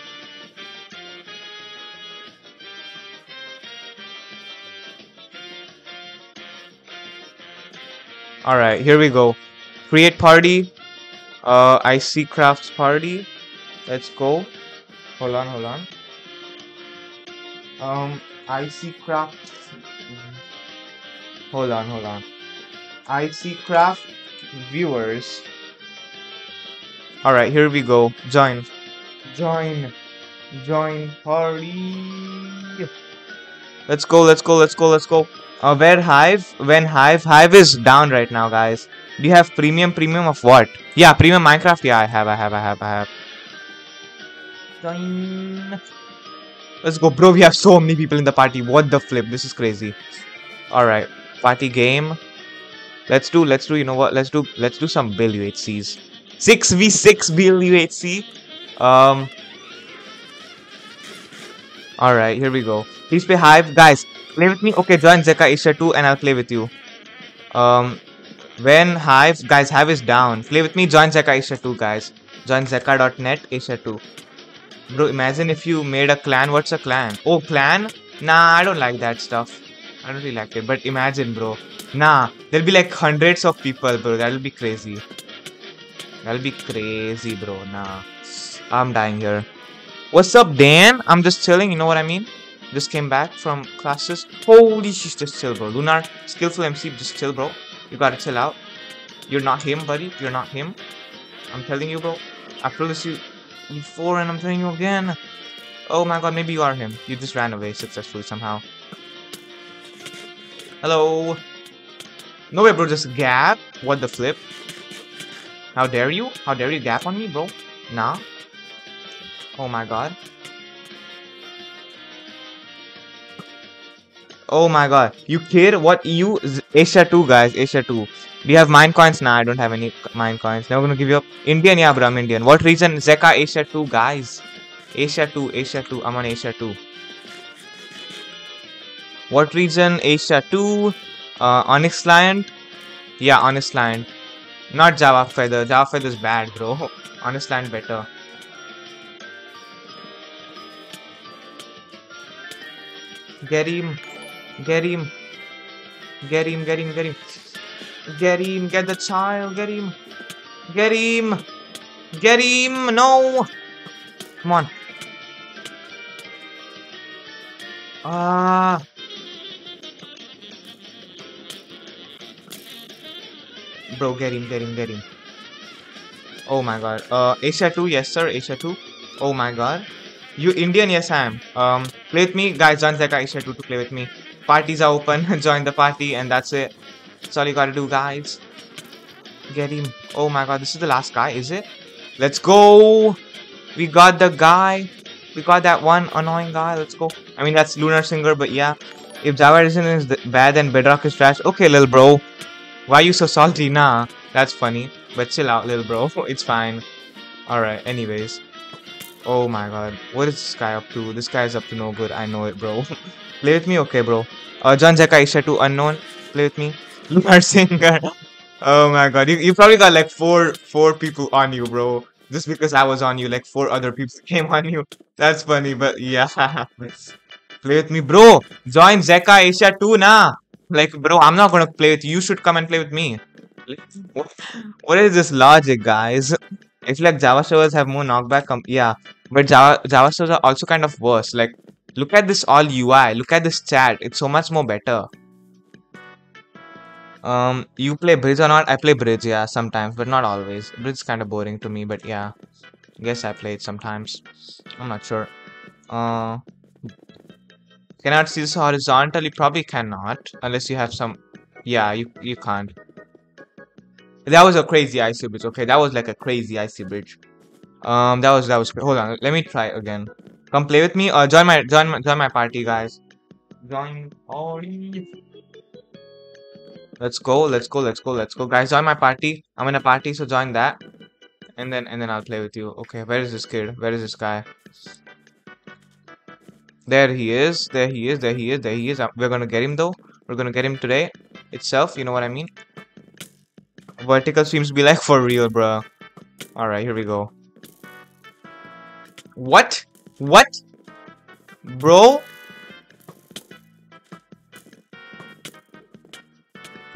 Alright, here we go. Create party. Uh, IC crafts party. Let's go. Hold on, hold on. Um, IC craft. Hold on, hold on. IC craft viewers. Alright, here we go. Join. Join. Join party. Let's go, let's go, let's go, let's go. Uh, where Hive? When Hive? Hive is down right now, guys. Do you have premium? Premium of what? Yeah, premium Minecraft? Yeah, I have, I have, I have, I have. Join. Let's go, bro. We have so many people in the party. What the flip? This is crazy. Alright, party game. Let's do, let's do, you know what? Let's do, let's do some Build UHCs. 6v6 Build UHC. Um. Alright, here we go. Please play Hive. Guys, play with me. Okay, join Zeqa Asia 2 and I'll play with you. Um, when Hive, guys, Hive is down. Play with me, join Zeqa Asia 2, guys. Join Zeqa.net Asia 2. Bro, imagine if you made a clan. What's a clan? Oh, clan? Nah, I don't like that stuff. I don't really like it. But imagine, bro. Nah, there'll be like hundreds of people, bro. That'll be crazy. That'll be crazy, bro. Nah. I'm dying here. What's up, Dan? I'm just chilling, you know what I mean? Just came back from classes. Holy shit, just chill, bro. Lunar, skillful MC, just chill, bro. You gotta chill out. You're not him, buddy. You're not him. I'm telling you, bro. After this, you before, and I'm telling you again. Oh my god, maybe you are him. You just ran away successfully somehow. Hello. No way, bro. Just gap. What the flip? How dare you? How dare you gap on me, bro? Nah. Oh my god. Oh my god. You kid? What EU? Asia 2, guys. Asia 2. Do you have mine coins? Nah, I don't have any mine coins. Never gonna give you up. Indian, yeah, bro. I'm Indian. What region? Zeqa Asia 2, guys. Asia 2, Asia 2. I'm on Asia 2. What region? Asia 2. Uh, Onix Client. Yeah, Onix Client. Not Java Feather. Java Feather is bad, bro. Onix Client better. Get him. Get him. Get him, get him, get him. Get him, get the child, get him. Get him. Get him, no. Come on. Ah. Bro, get him, get him, get him. Oh my god. Uh, Asia 2, yes sir, Asia 2. Oh my god. You Indian? Yes, I am. Um, play with me, guys. Join Zeqa Asia 2 to play with me. Parties are open. Join the party, and that's it. That's all you gotta do, guys. Get him. Oh my god, this is the last guy, is it? Let's go. We got the guy. We got that one annoying guy. Let's go. I mean, that's Lunar Singer, but yeah. If Java Edition is bad, then Bedrock is trash. Okay, little bro. Why you so salty? Nah, that's funny. But chill out, little bro. it's fine. Alright, anyways. Oh my god. What is this guy up to? This guy is up to no good. I know it, bro. Play with me? Okay, bro. Uh, John Zeqa Isha 2 Unknown. Play with me. Lunar Singer. oh my god. You, you probably got like four four people on you, bro. Just because I was on you, like four other people came on you. That's funny, but yeah. play with me, bro. Join Zeqa Asia 2 na. Like, bro, I'm not gonna play with you. You should come and play with me. what is this logic, guys? It's like Java servers have more knockback. yeah, but Java Java servers are also kind of worse. Like, look at this all UI. Look at this chat. It's so much more better. Um, you play bridge or not? I play bridge, yeah, sometimes, but not always. Bridge is kind of boring to me, but yeah, guess I play it sometimes. I'm not sure. Uh, cannot see this horizontally. Probably cannot, unless you have some. Yeah, you you can't. That was a crazy icy bridge. Okay, that was like a crazy icy bridge. Um, that was that was. Hold on, let me try again. Come play with me. Uh, join my join my join my party, guys. Join party. Let's go. Let's go. Let's go. Let's go, guys. Join my party. I'm in a party, so join that. And then and then I'll play with you. Okay, where is this kid? Where is this guy? There he is. There he is. There he is. There he is. Uh, we're gonna get him though. We're gonna get him today itself. You know what I mean? Vertical seems to be like for real, bro. Alright, here we go. What? What? Bro?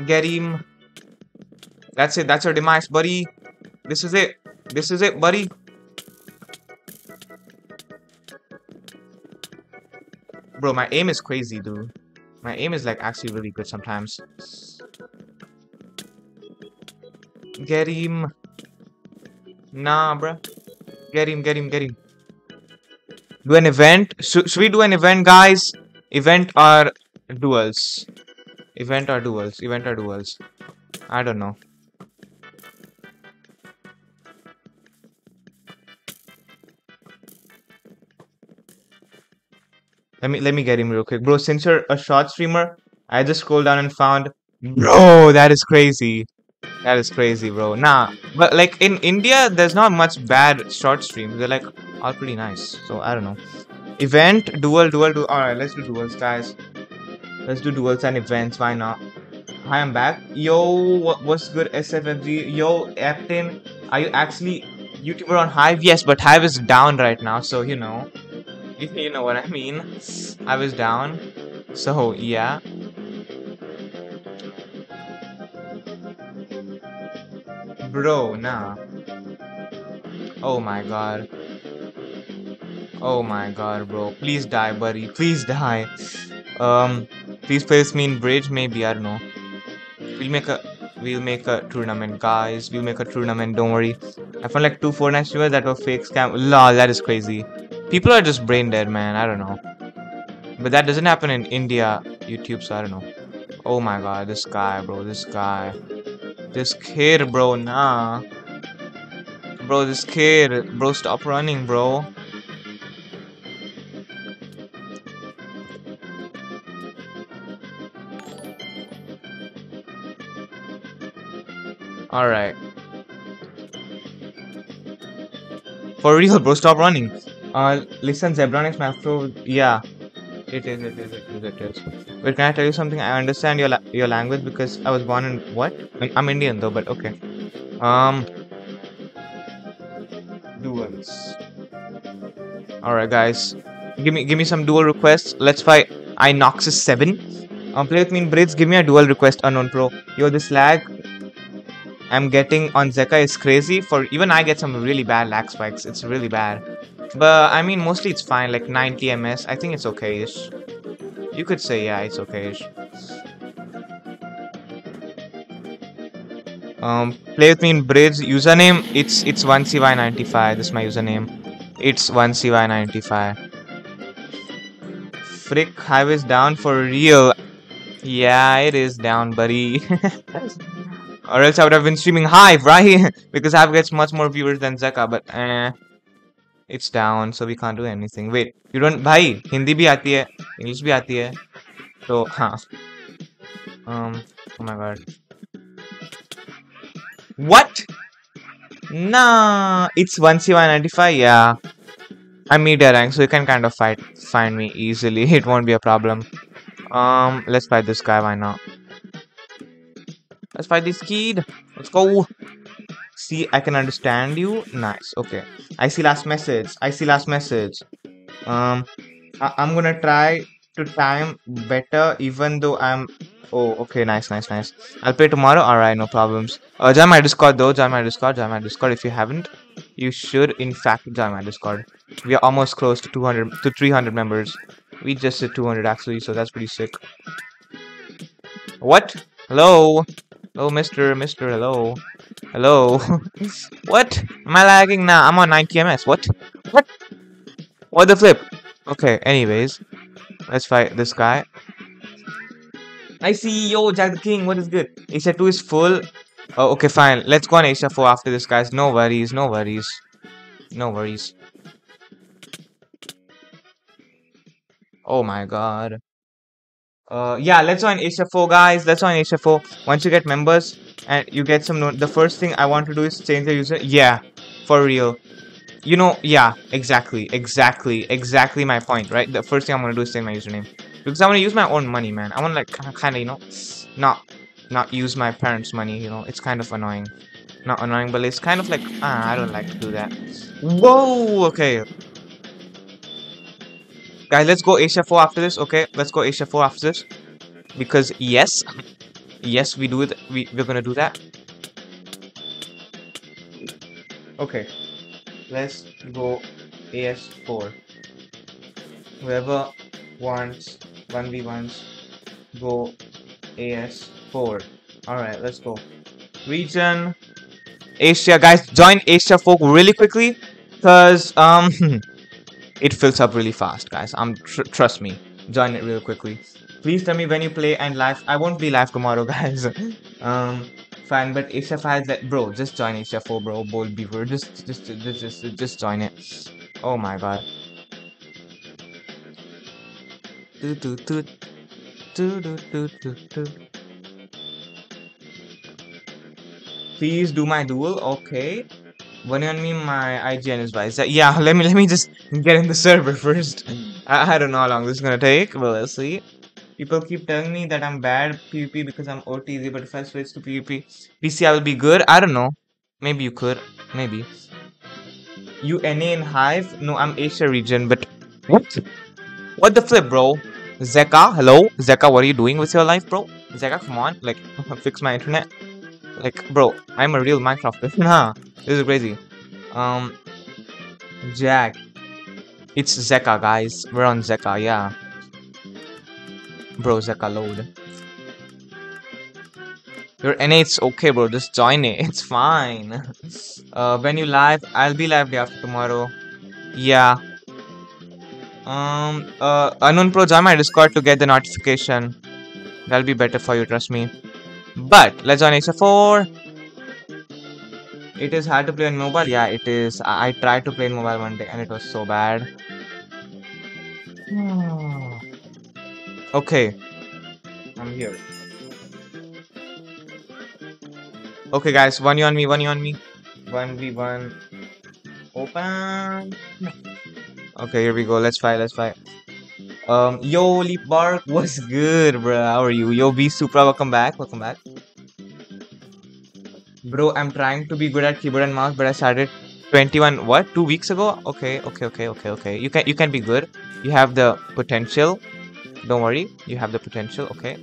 Get him. That's it. That's your demise, buddy. This is it. This is it, buddy. Bro, my aim is crazy, dude. My aim is like actually really good sometimes. Get him. Nah, bruh. Get him, get him, get him. Do an event. Should, should we do an event, guys? Event or duels? Event or duels? Event or duels? I don't know. Let me let me get him real quick, bro. Since you're a short streamer, I just scrolled down and found, bro, oh, that is crazy. That is crazy, bro. Nah, but like in India, there's not much bad short streams. They're like all pretty nice. So I don't know. Event, dual, dual, duel. Alright, let's do duels, guys. Let's do duels and events. Why not? Hi, I'm back. Yo, what, what's good, SFFG? Yo, Epton, are you actually YouTuber on Hive? Yes, but Hive is down right now, so you know. You know what I mean. I was down. So, yeah. Bro, nah. Oh my god. Oh my god, bro. Please die, buddy. Please die. Um, please place me in bridge. Maybe I don't know. We'll make a we'll make a tournament, guys. We'll make a tournament. Don't worry. I found like two Fortnite streamers that were fake scam. Lol, that is crazy. People are just brain dead, man. I don't know. But that doesn't happen in India YouTube, so I don't know. Oh my god, this guy, bro. This guy. This kid, bro. Nah. Bro, this kid. Bro, stop running, bro. Alright. For real, bro, stop running. Uh, listen, Zebronics Macro, yeah. It is, it is, it is, it is. Wait, can I tell you something? I understand your la your language because I was born in, what? I'm, Indian though, but okay. Um, duels. Alright, guys. Give me, give me some duel requests. Let's fight Inoxus 7. Um, play with me in Brits. Give me a duel request, unknown pro. Yo, this lag I'm getting on Zeqa is crazy. For even I get some really bad lag spikes. It's really bad. But I mean, mostly it's fine. Like 90 ms. I think it's okay-ish. You could say yeah, it's okay-ish. Um, play with me in Bridge. Username it's it's 1cy95. This is my username. It's 1cy95. Frick, highways down for real. Yeah, it is down, buddy. or else I would have been streaming Hive, right? because Hive gets much more viewers than Zeqa, but eh, it's down, so we can't do anything. Wait, you don't, bhai, Hindi bhi aati hai, English bhi aati hai. So, huh. Um, oh my god. What? Nah, it's 1CY95, yeah. I'm media rank, so you can kind of fight, find me easily. It won't be a problem. Um, let's fight this guy, why not? Let's fight this kid. Let's go. See, I can understand you. Nice. Okay. I see last message. I see last message. Um, I am gonna try to time better, even though I'm. Oh, okay. Nice, nice, nice. I'll pay tomorrow. All right, no problems. Uh, join my Discord though. Join my Discord. Join my Discord. If you haven't, you should in fact join my Discord. We are almost close to 200 to 300 members. We just hit 200 actually, so that's pretty sick. What? Hello? Hello, mister, mister, hello. Hello. what? Am I lagging now? I'm on 90 ms. What? What? What the flip? Okay, anyways. Let's fight this guy. I see, yo, Jack the King, what is good? Asia 2 is full. Oh, okay, fine. Let's go on Asia 4 after this, guys. No worries, no worries. No worries. Oh my god. Uh, yeah, let's join HFO, guys. Let's join HFO. Once you get members and you get some, the first thing I want to do is change the user. Yeah, for real. You know, yeah, exactly, exactly, exactly my point, right? The first thing I'm gonna do is change my username because I want to use my own money, man. I want to like kind of, you know, not not use my parents' money. You know, it's kind of annoying. Not annoying, but it's kind of like ah, I don't like to do that. Whoa, okay. Guys, let's go Asia 4 after this, okay? Let's go Asia 4 after this. Because, yes. Yes, we do it. We, we're gonna do that. Okay. Let's go AS4. Whoever wants 1v1s, go AS4. Alright, let's go. Region. Asia, guys, join Asia 4 really quickly. Because, um... it fills up really fast guys. I'm tr trust me. Join it real quickly. Please tell me when you play and live. I won't be live tomorrow guys. Um fine but asia 5 that bro just join asia 4 bro. Bold beaver. Just just just just, just join it. Oh my god. Do do do do do do do. Please do my duel. Okay when you mean my IGN is wise. Yeah, let me let me just get in the server first. I, I don't know how long this is gonna take, but let's see. People keep telling me that I'm bad PvP because I'm OTZ, but if I switch to PvP, PC I will be good. I don't know. Maybe you could. Maybe. You NA in Hive? No, I'm Asia region, but what? What the flip, bro? Zeqa, hello? Zeqa, what are you doing with your life, bro? Zeqa, come on, like, fix my internet. Like, bro, I'm a real Minecraft person, huh? This is crazy. Um, Jack. It's Zeqa, guys. We're on Zeqa, yeah. Bro, Zeqa load. Your NA's okay, bro. Just join it. It's fine. Uh, when you live, I'll be live day after tomorrow. Yeah. Um. Uh. Unknown Pro, join my Discord to get the notification. That'll be better for you. Trust me. But let's join HF4. It is hard to play on mobile. Yeah, it is. I, tried to play mobile one day and it was so bad. okay. I'm here. Okay, guys. One you on me. One you on me. One v one. Open. Okay, here we go. Let's fight. Let's fight. Um, yo, Leap Bark, good, bro? How are you? Yo, B Supra, welcome back. Welcome back. Bro, I'm trying to be good at keyboard and mouse, but I started 21 what? 2 weeks ago? Okay, okay, okay, okay, okay. You can you can be good. You have the potential. Don't worry. You have the potential, okay?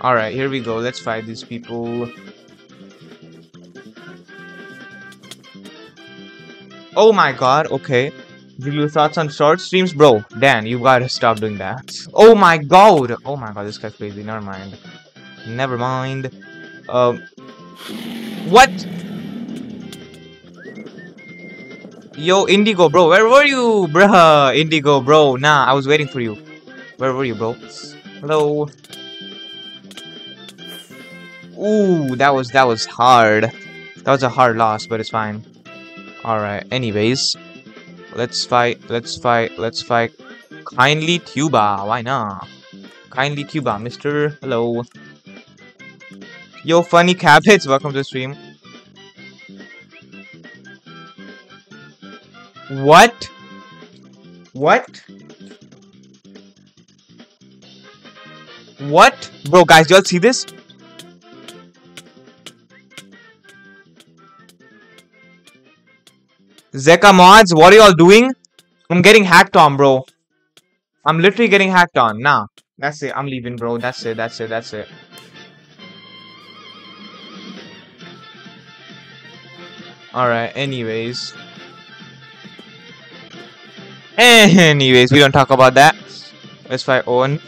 Alright, here we go. Let's fight these people. Oh my god, okay. You thoughts on short streams? Bro, Dan, you gotta stop doing that. Oh my god! Oh my god, this guy's crazy. Never mind. Never mind. Um. What? Yo, Indigo, bro. Where were you, bruh? Indigo, bro. Nah, I was waiting for you. Where were you, bro? Hello. Ooh, that was that was hard. That was a hard loss, but it's fine. Alright, anyways. Let's fight, let's fight, let's fight. Kindly Tuba, why not? Kindly Tuba, Mister. Hello. Yo, funny cabbage, welcome to the stream. What? What? What? Bro, guys, y'all see this? Zeqa mods, what are y'all doing? I'm getting hacked on, bro. I'm literally getting hacked on. Nah, that's it. I'm leaving, bro. That's it. That's it. That's it. Alright, anyways. Anyways, we don't talk about that. Let's fight Owen.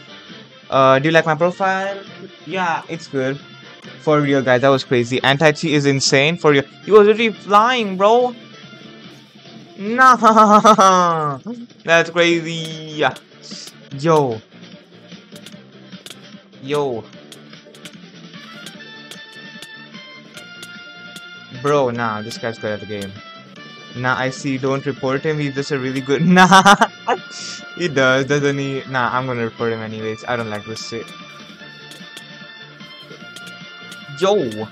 Uh, do you like my profile? Yeah, it's good. For real, guys, that was crazy. Anti-cheat is insane. For real. He was literally flying, bro. No, that's crazy. Yo, yo, bro. Nah, this guy's good at the game. Nah, I see. Don't report him. He's just a really good. Nah, he does, doesn't he? Nah, I'm gonna report him anyways. I don't like this shit. Yo.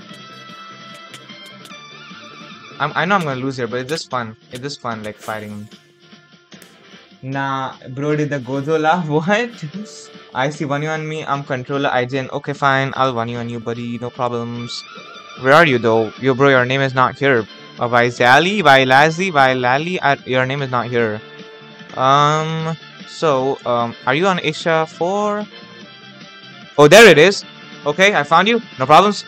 I'm, I know I'm gonna lose here, but it's just fun. It's just fun, like, fighting. Nah, bro, did the Gozo laugh? What? I see one you on me. I'm controller IGN. Okay, fine. I'll one you on you, buddy. No problems. Where are you, though? Yo, bro, your name is not here. Uh, Vaisali, Vailazzi, Vailali, uh, your name is not here. Um, so, um, are you on Asia 4? Oh, there it is. Okay, I found you. No problems.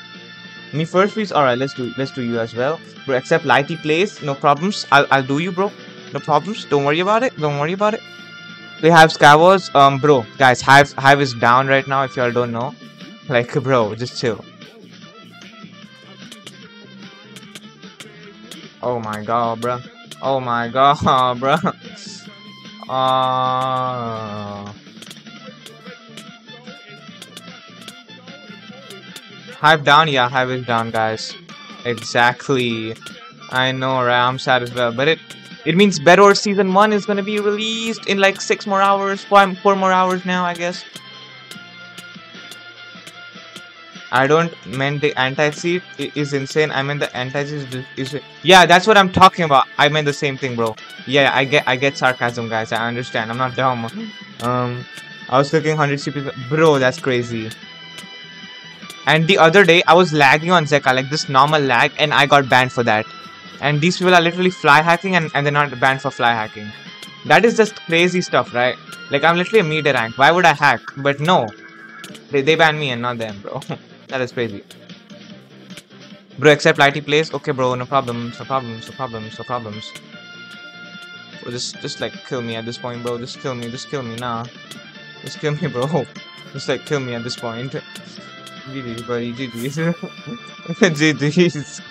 Me first, please. All right, let's do let's do you as well, bro. Accept Lighty plays. No problems. I'll I'll do you, bro. No problems. Don't worry about it. Don't worry about it. We have Scavos. Um, bro, guys, Hive Hive is down right now. If y'all don't know, like, bro, just chill. Oh my god, bro. Oh my god, bro. Uh... Hive down? Yeah, Hive is down, guys. Exactly. I know, right? I'm sad as well. But it it means Bedwars Season 1 is gonna be released in like 6 more hours, 4, four more hours now, I guess. I don't mean the anti-cheat is insane. I mean the anti-cheat is, is, yeah. That's what I'm talking about. I meant the same thing, bro. Yeah, I get I get sarcasm, guys. I understand. I'm not dumb. Um, I was clicking 100 CP, bro. That's crazy. And the other day, I was lagging on Zeqa, like this normal lag, and I got banned for that. And these people are literally fly hacking, and, and they're not banned for fly hacking. That is just crazy stuff, right? Like, I'm literally a meter rank. Why would I hack? But no. They, they ban me and not them, bro. that is crazy. Bro, accept lighty plays. Okay, bro, no problems, no problems, no problems, no problems. Bro, just, just like kill me at this point, bro. Just kill me, just kill me, nah. Just kill me, bro. Just like kill me at this point. GG's, buddy, GG's. GG's.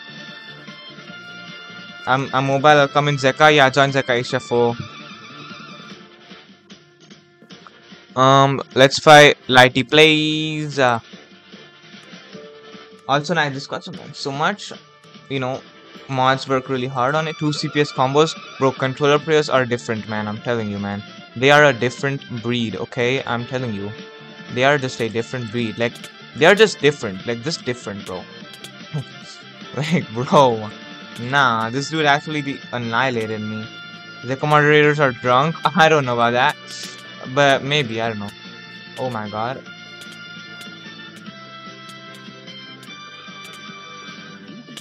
I'm, I'm mobile, I'll come in Zeqa. Yeah, join Zeqa Asia 4. Um, let's fight Lighty Plays. Uh, also, just got some so much, you know, mods work really hard on it. Two CPS combos, bro. Controller players are different, man. I'm telling you, man. They are a different breed. Okay, I'm telling you, they are just a different breed. Like they are just different. Like just different, bro. like, bro, nah. This dude actually annihilated me. The moderators are drunk. I don't know about that. But maybe, I don't know. Oh my god.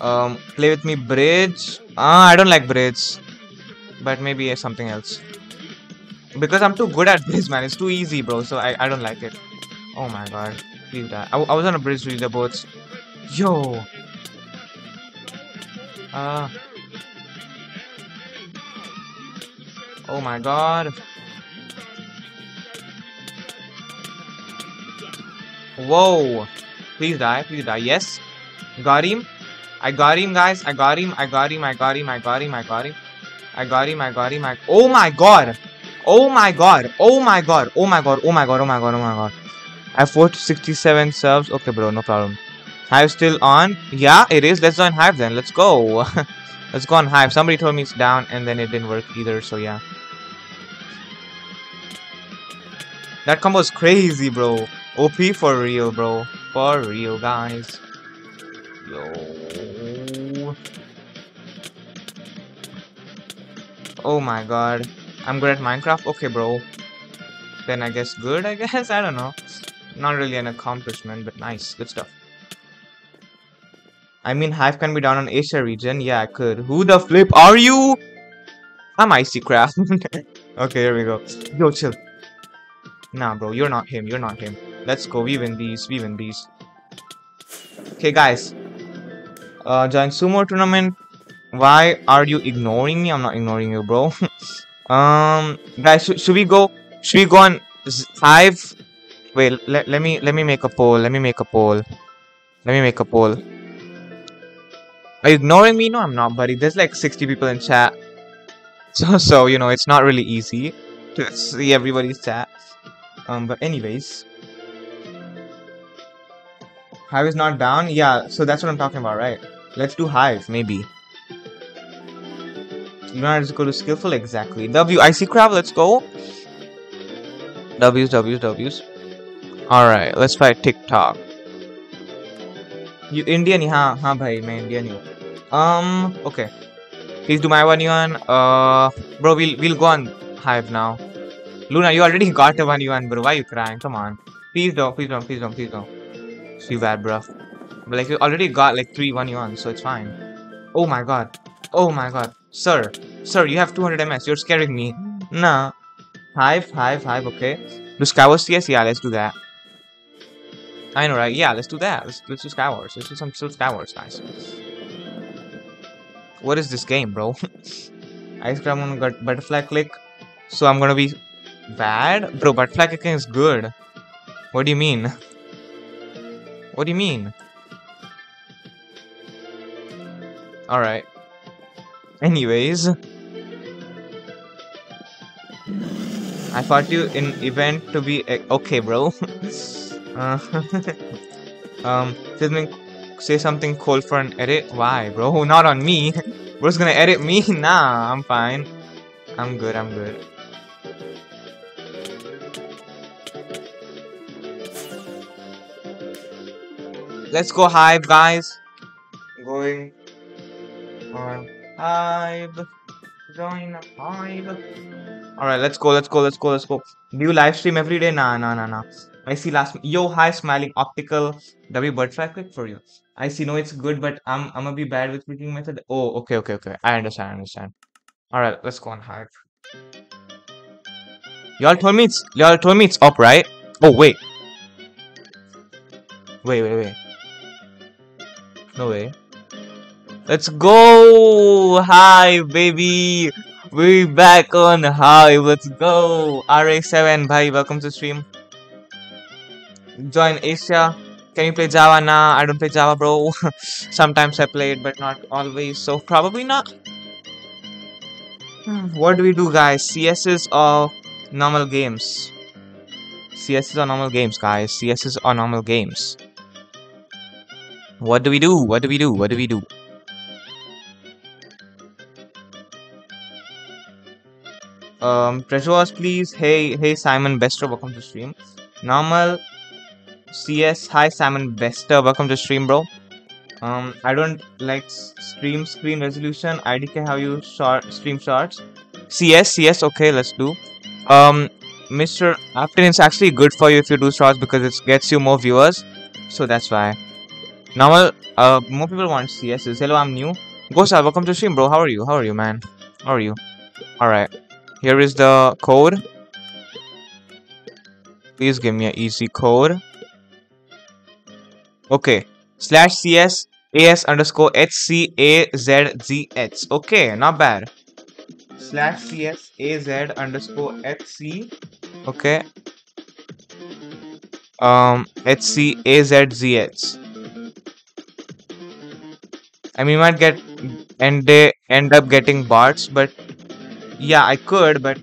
Um, play with me bridge. Ah, I don't like bridge. But maybe something else. Because I'm too good at bridge, man. It's too easy, bro. So I, I don't like it. Oh my god. Leave that. I, I was on a bridge with the boats. Yo. Uh, oh my god. Whoa. Please die. Please die. Yes. Got him. I got him, guys. I got him. I got him. I got him. I got him. I got him. I got him. I got him. I oh my god. Oh my god. Oh my god. Oh my god. Oh my god. Oh my god. Oh my god. I have 467 subs. Okay, bro. No problem. Hive still on? Yeah, it is. Let's join Hive then. Let's go. Let's go on Hive. Somebody told me it's down and then it didn't work either. So yeah. That combo is crazy, bro. OP for real, bro. For real, guys. Yo. Oh my god. I'm good at Minecraft? Okay, bro. Then I guess good, I guess? I don't know. Not really an accomplishment, but nice. Good stuff. I mean, Hive can be down on Asia region. Yeah, I could. Who the flip are you? I'm Icy Craft. okay, here we go. Yo, chill. Nah, bro, you're not him. You're not him. Let's go. We win these. We win these. Okay, guys. Uh, join sumo tournament. Why are you ignoring me? I'm not ignoring you, bro. um, guys, sh should we go? Should we go on five? Wait, let, let me let me make a poll. Let me make a poll. Let me make a poll. Are you ignoring me? No, I'm not, buddy. There's like 60 people in chat. So, so you know, it's not really easy to see everybody's chat. Um, but anyways. Hive is not down? Yeah, so that's what I'm talking about, right? Let's do Hive, maybe. You know how to skillful? Exactly. W, Icy Crab, let's go. W's, W's, W's. Alright, let's fight TikTok. You Indian? हाँ हाँ भाई मैं Indian हूँ. Um, okay. Please do my one yuan. Uh, bro, we'll we'll go on Hive now. Luna, you already got a one yuan, bro. Why are you crying? Come on. Please don't, please don't, please don't, please don't. Too bad, bro. But like, you already got like 3 1 yuan, so it's fine. Oh my god. Oh my god. Sir. Sir, you have 200 MS. You're scaring me. Nah. Hive, hive, hive, okay. Do Skywars CS? Yeah, let's do that. I know, right? Yeah, let's do that. Let's, let's do Skywars. Let's do some still Skywars, guys. What is this game, bro? Ice cream on butterfly click. So I'm gonna be bad? Bro, butterfly clicking is good. What do you mean? What do you mean? Alright. Anyways. I thought you in event to be eh, okay, bro. uh, um, say something cold for an edit. Why, bro? Not on me. Bro's gonna edit me? Nah, I'm fine. I'm good. I'm good. Let's go Hive, guys. Going on Hive. Join Hive. Alright, let's go, let's go, let's go, let's go. Do you live stream every day? Nah, nah, nah, nah. I see last yo hi smiling optical W butterfly click for you. I see no it's good but I'm I'm gonna be bad with clicking method. Oh okay okay okay. I understand, I understand. Alright, let's go on Hive. Y'all told me it's y'all told me it's up, right? Oh wait. Wait, wait, wait. No way. Let's go! Hi, baby! We back on Hive. Let's go! RA7, bhai, welcome to stream. Join Asia. Can you play Java? Nah, I don't play Java, bro. Sometimes I play it, but not always. So probably not. Hmm, What do we do, guys? CSs or normal games? CSs or normal games, guys? CSs or normal games? What do we do? What do we do? What do we do? Um, treasure wars please. Hey, hey, Simon Bester, welcome to stream. Normal CS. Hi, Simon Bester, welcome to stream, bro. Um, I don't like stream screen resolution. IDK, how you short stream shorts? CS, CS. Okay, let's do. Um, Mr. Afton, it's actually good for you if you do shorts because it gets you more viewers. So that's why. Normal. Uh, more people want CSs. Hello, I'm new. Gosa, welcome to stream, bro. How are you? How are you, man? How are you? All right. Here is the code. Please give me an easy code. Okay. Slash CS AS underscore HCAZZH. Okay, not bad. Slash CS AZ underscore HC. Okay. Um HCAZZH. I mean, might get end day end up getting bots, but yeah, I could, but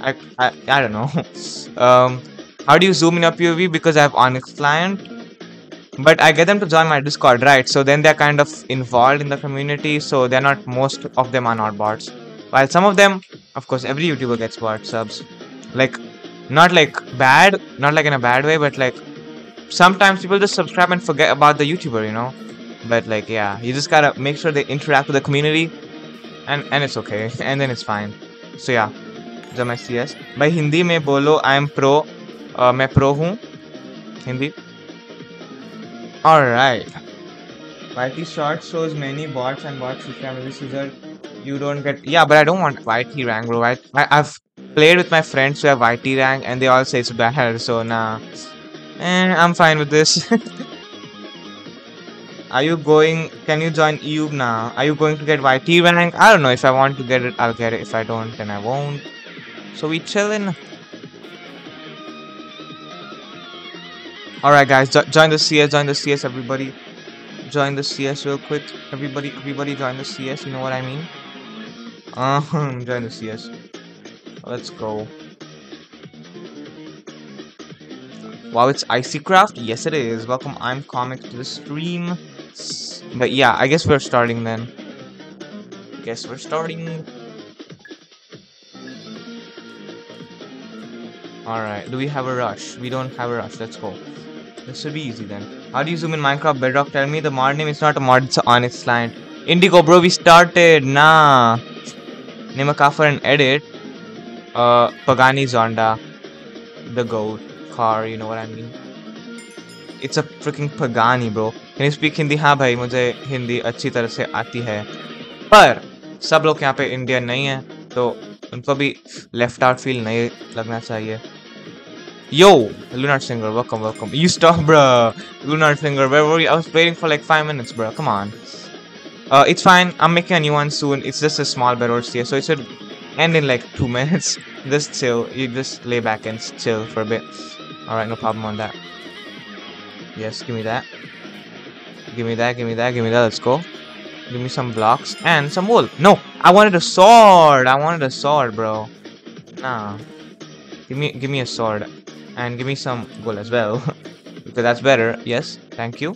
I I, I don't know. um, how do you zoom in a POV? Because I have Onix client, but I get them to join my Discord, right? So then they're kind of involved in the community. So they're not. Most of them are not bots. While some of them, of course, every YouTuber gets bot subs. Like, not like bad, not like in a bad way, but like sometimes people just subscribe and forget about the YouTuber, you know. But like, yeah, you just gotta make sure they interact with the community, and and it's okay, and then it's fine. So yeah, जब मैं CS भाई हिंदी में बोलो I am pro मैं pro हूँ Hindi Alright. YT short shows many bots and bot scam this is a you don't get yeah but I don't want YT rank bro I, I I've played with my friends who have YT rank and they all say it's bad so nah eh, I'm fine with this Are you going can you join EU now? Are you going to get YT rank? I don't know if I want to get it I'll get it if I don't then I won't so we chillin' Alright guys, jo- join the CS, join the CS everybody. Join the CS real quick. Everybody, everybody join the CS, you know what I mean? Um, join the CS. Let's go. Wow, it's Icy Craft? Yes it is. Welcome, I'm Comic to the stream. But yeah, I guess we're starting then. Guess we're starting. Alright, do we have a rush? We don't have a rush, let's go. This should be easy then. How do you zoom in Minecraft Bedrock? Tell me the mod name is not a mod, it's an honest client. Indigo, bro, we started. Nah. Name a car for an edit. Uh, Pagani Zonda. The goat car, you know what I mean? It's a freaking Pagani, bro. Can you speak Hindi? हाँ भाई मुझे हिंदी अच्छी तरह से आती है पर सब लोग यहाँ पे इंडियन नहीं है तो उनको भी लेफ़्ट आउट फील नहीं लगना चाहिए Yo, Lunar Singer, welcome, welcome. You stop, bruh. Lunar Singer, where were you? I was waiting for like five minutes, bruh. Come on. Uh, it's fine. I'm making a new one soon. It's just a small bedrock here, so it should end in like two minutes. Just chill. You just lay back and chill for a bit. Alright, no problem on that. Yes, give me that. Give me that, give me that, give me that. Let's go. Give me some blocks and some wool. No, I wanted a sword. I wanted a sword, bro. Nah. Give me, give me a sword and give me some wool as well. Because that's better. Yes thank you.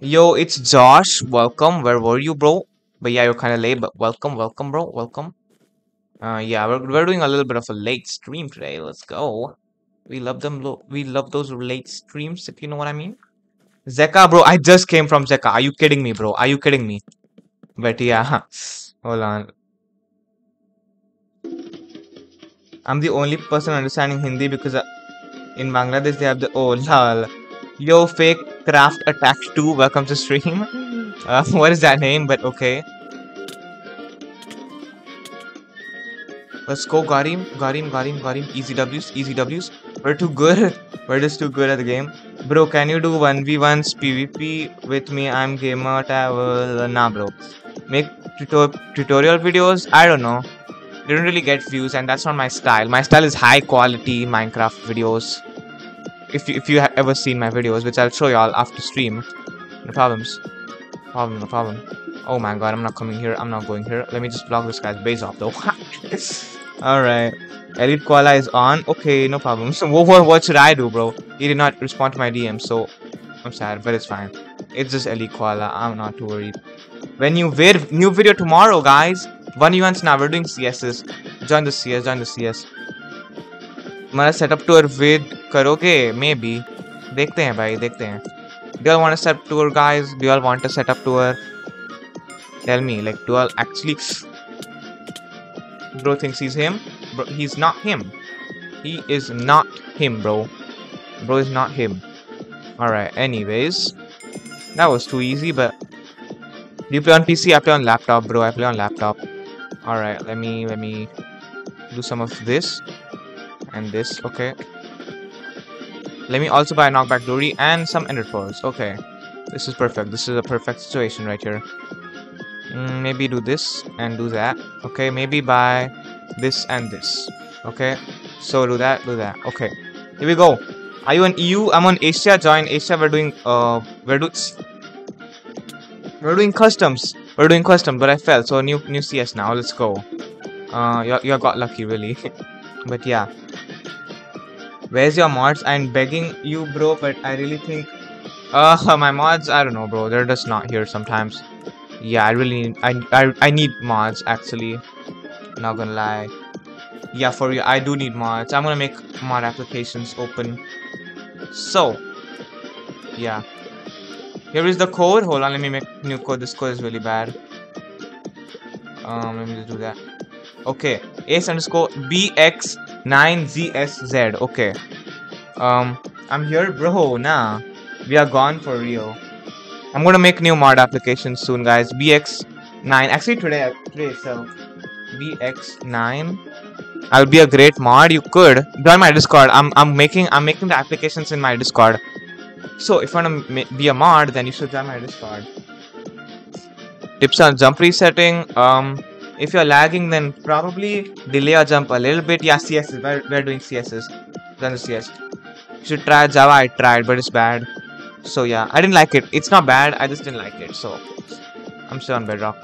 Yo it's josh. Welcome. Where were you bro? But yeah you're kind of late but welcome welcome bro. Welcome. Uh yeah we're, we're doing a little bit of a late stream today. Let's go. We love them we love those late streams if you know what i mean. Zeqa bro i just came from zeqa. Are you kidding me bro? Are you kidding me? But yeah hold on I'm the only person understanding Hindi because uh, in Bangladesh they have the oh lol. Yo, fake craft attack 2, welcome to stream. Uh, what is that name? But okay. Let's go, Garim, Garim, Garim, Garim. Easy W's, easy W's. We're too good. We're just too good at the game. Bro, can you do 1v1s PvP with me? I'm gamer travel. Nah, bro. Make tuto- tutorial videos? I don't know. Don't really get views, and that's not my style. My style is high quality Minecraft videos. If you, if you have ever seen my videos, which I'll show y'all after stream. No problems. Problem, no problem. Oh my god, I'm not coming here. I'm not going here. Let me just block this guy's base off though. Alright. Elite Koala is on. Okay, no problem. So what, what, should I do, bro? He did not respond to my DM, so I'm sad, but it's fine. It's just Elite Koala. I'm not too worried. When you wait, new video tomorrow, guys. One events now. We're doing CSs. Join the CS. Join the CS. हमारा setup tour with करोगे maybe देखते हैं भाई देखते हैं do you all want a setup tour guys do you all want a setup tour tell me like do you all actually bro thinks he's him bro he's not him he is not him bro bro is not him all right anyways that was too easy but do you play on pc i play on laptop bro i play on laptop all right let me let me do some of this and this okay. Let me also buy a knockback dory and some ender pearls okay. This is perfect this is a perfect situation right here. Mm, maybe do this and do that okay. Maybe buy this and this okay. So do that do that okay. Here we go. Are you on eu i'm on asia join asia. We're doing uh we're doing we're doing customs we're doing custom but i fell so new new cs now. Let's go. Uh you, got lucky really. But yeah. Where's your mods? I'm begging you bro but i really think uh my mods i don't know bro. They're just not here sometimes. Yeah i really I, I i need mods actually. Not gonna lie. Yeah for you i do need mods. I'm gonna make mod applications open. So yeah here is the code. Hold on let me make new code. This code is really bad. Um let me just do that. Okay. Ace underscore bx9zsz okay. Um i'm here bro. Nah. We are gone for real. I'm gonna make new mod applications soon guys. Bx9 actually today today itself. Bx9 i would be a great mod. You could. Join my discord. I'm i'm making i'm making the applications in my discord so if you want to be a mod then you should join my discord. Tips on jump resetting um if you're lagging then probably delay your jump a little bit. Yeah css we're, we're doing css done the cs you should try java i tried but it's bad. So yeah i didn't like it. It's not bad i just didn't like it so i'm still on bedrock.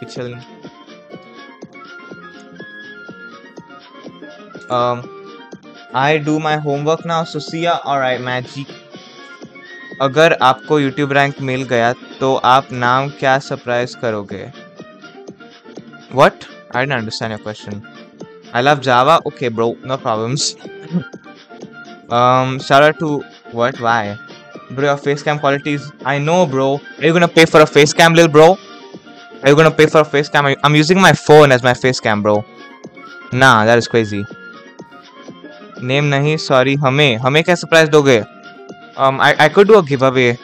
Be chilling. Um i do my homework now so see ya. Alright magic अगर आपको YouTube rank मिल गया तो आप नाम क्या surprise करोगे What? I didn't understand your question. I love Java. Okay, bro. No problems. um, shout out to what? Why? Bro, your face cam quality is. I know, bro. Are you gonna pay for a face cam, little bro? Are you gonna pay for a face cam? I'm using my phone as my face cam, bro. Nah, that is crazy. Name nahi. Sorry. हमें हमें क्या surprise दोगे? Um, I I could do a giveaway.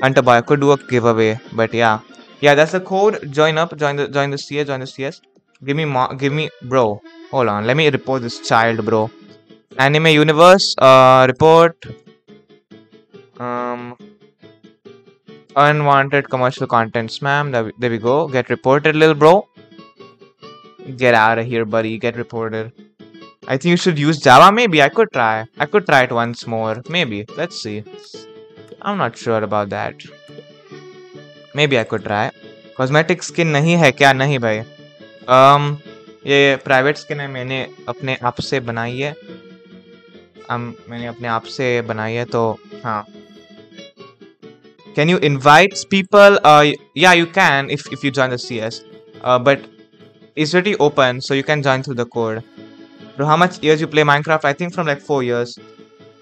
Boy, I could do a giveaway, but yeah. Yeah, that's the code. Join up. Join the join the CS. Join the CS. Give me mo give me bro. Hold on. Let me report this child, bro. Anime universe. Uh, report. Um. Unwanted commercial contents, ma'am. There, there we go. Get reported, little bro. Get out of here, buddy. Get reported. I think you should use Java. Maybe I could try. I could try it once more. Maybe. Let's see. I'm not sure about that. Maybe I could try. Cosmetic skin नहीं है क्या नहीं भाई um, ये private skin है मैंने अपने आप से बनाई है um, मैंने अपने आप से बनाई है तो हाँ Can you invite people? Uh, yeah, you can if, if you join the CS. Uh, but it's already open, so you can join through the code. Bro, how much years you play Minecraft? I think from like four years.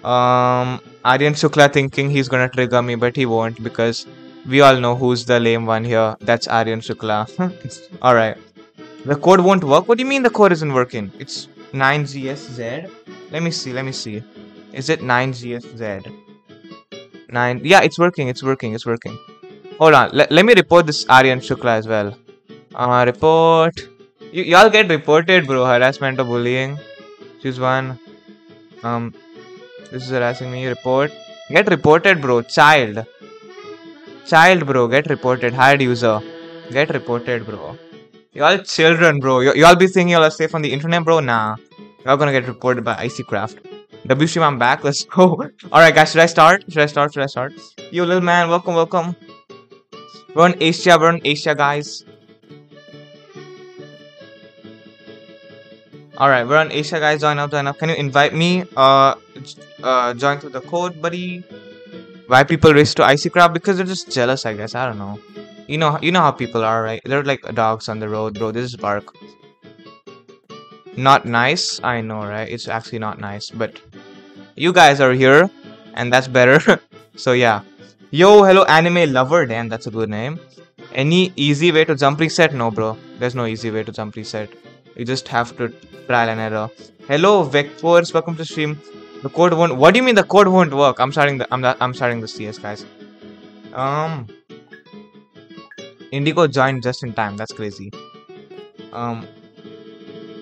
Um, Aryan Shukla thinking he's gonna trigger me, but he won't because we all know who's the lame one here. That's Aryan Shukla. Alright. The code won't work? What do you mean the code isn't working? It's 9GSZ? Let me see, let me see. Is it 9GSZ? 9. Yeah, it's working, it's working, it's working. Hold on, let, let me report this Aryan Shukla as well. Uh, report. You, y'all get reported, bro. Harassment or bullying. Choose one. Um, this is harassing me. Report. Get reported, bro. Child. Child, bro. Get reported. Hired user. Get reported, bro. Y'all children, bro. Y'all be thinking y'all are safe on the internet, bro? Nah. Y'all gonna get reported by Icy Craft. I'm back. Let's go. Alright, guys. Should I start? Should I start? Should I start? Yo, little man. Welcome, welcome. On Asia. On Asia, guys. Alright, we're on Asia, guys. Join up, join up. Can you invite me? Uh, uh, join through the code, buddy. Why people race to Craft? Because they're just jealous, I guess. I don't know. You know, you know how people are, right? They're like dogs on the road, bro. This is bark. Not nice, I know, right? It's actually not nice, but you guys are here, and that's better. so yeah. Yo, hello, anime lover. Damn, that's a good name. Any easy way to jump reset? No, bro. There's no easy way to jump reset. You just have to trial and error. Hello, Vectors. Welcome to stream. The code won't. What do you mean the code won't work? I'm starting the. I'm. I'm starting the CS, guys. Um. Indigo joined just in time. That's crazy. Um.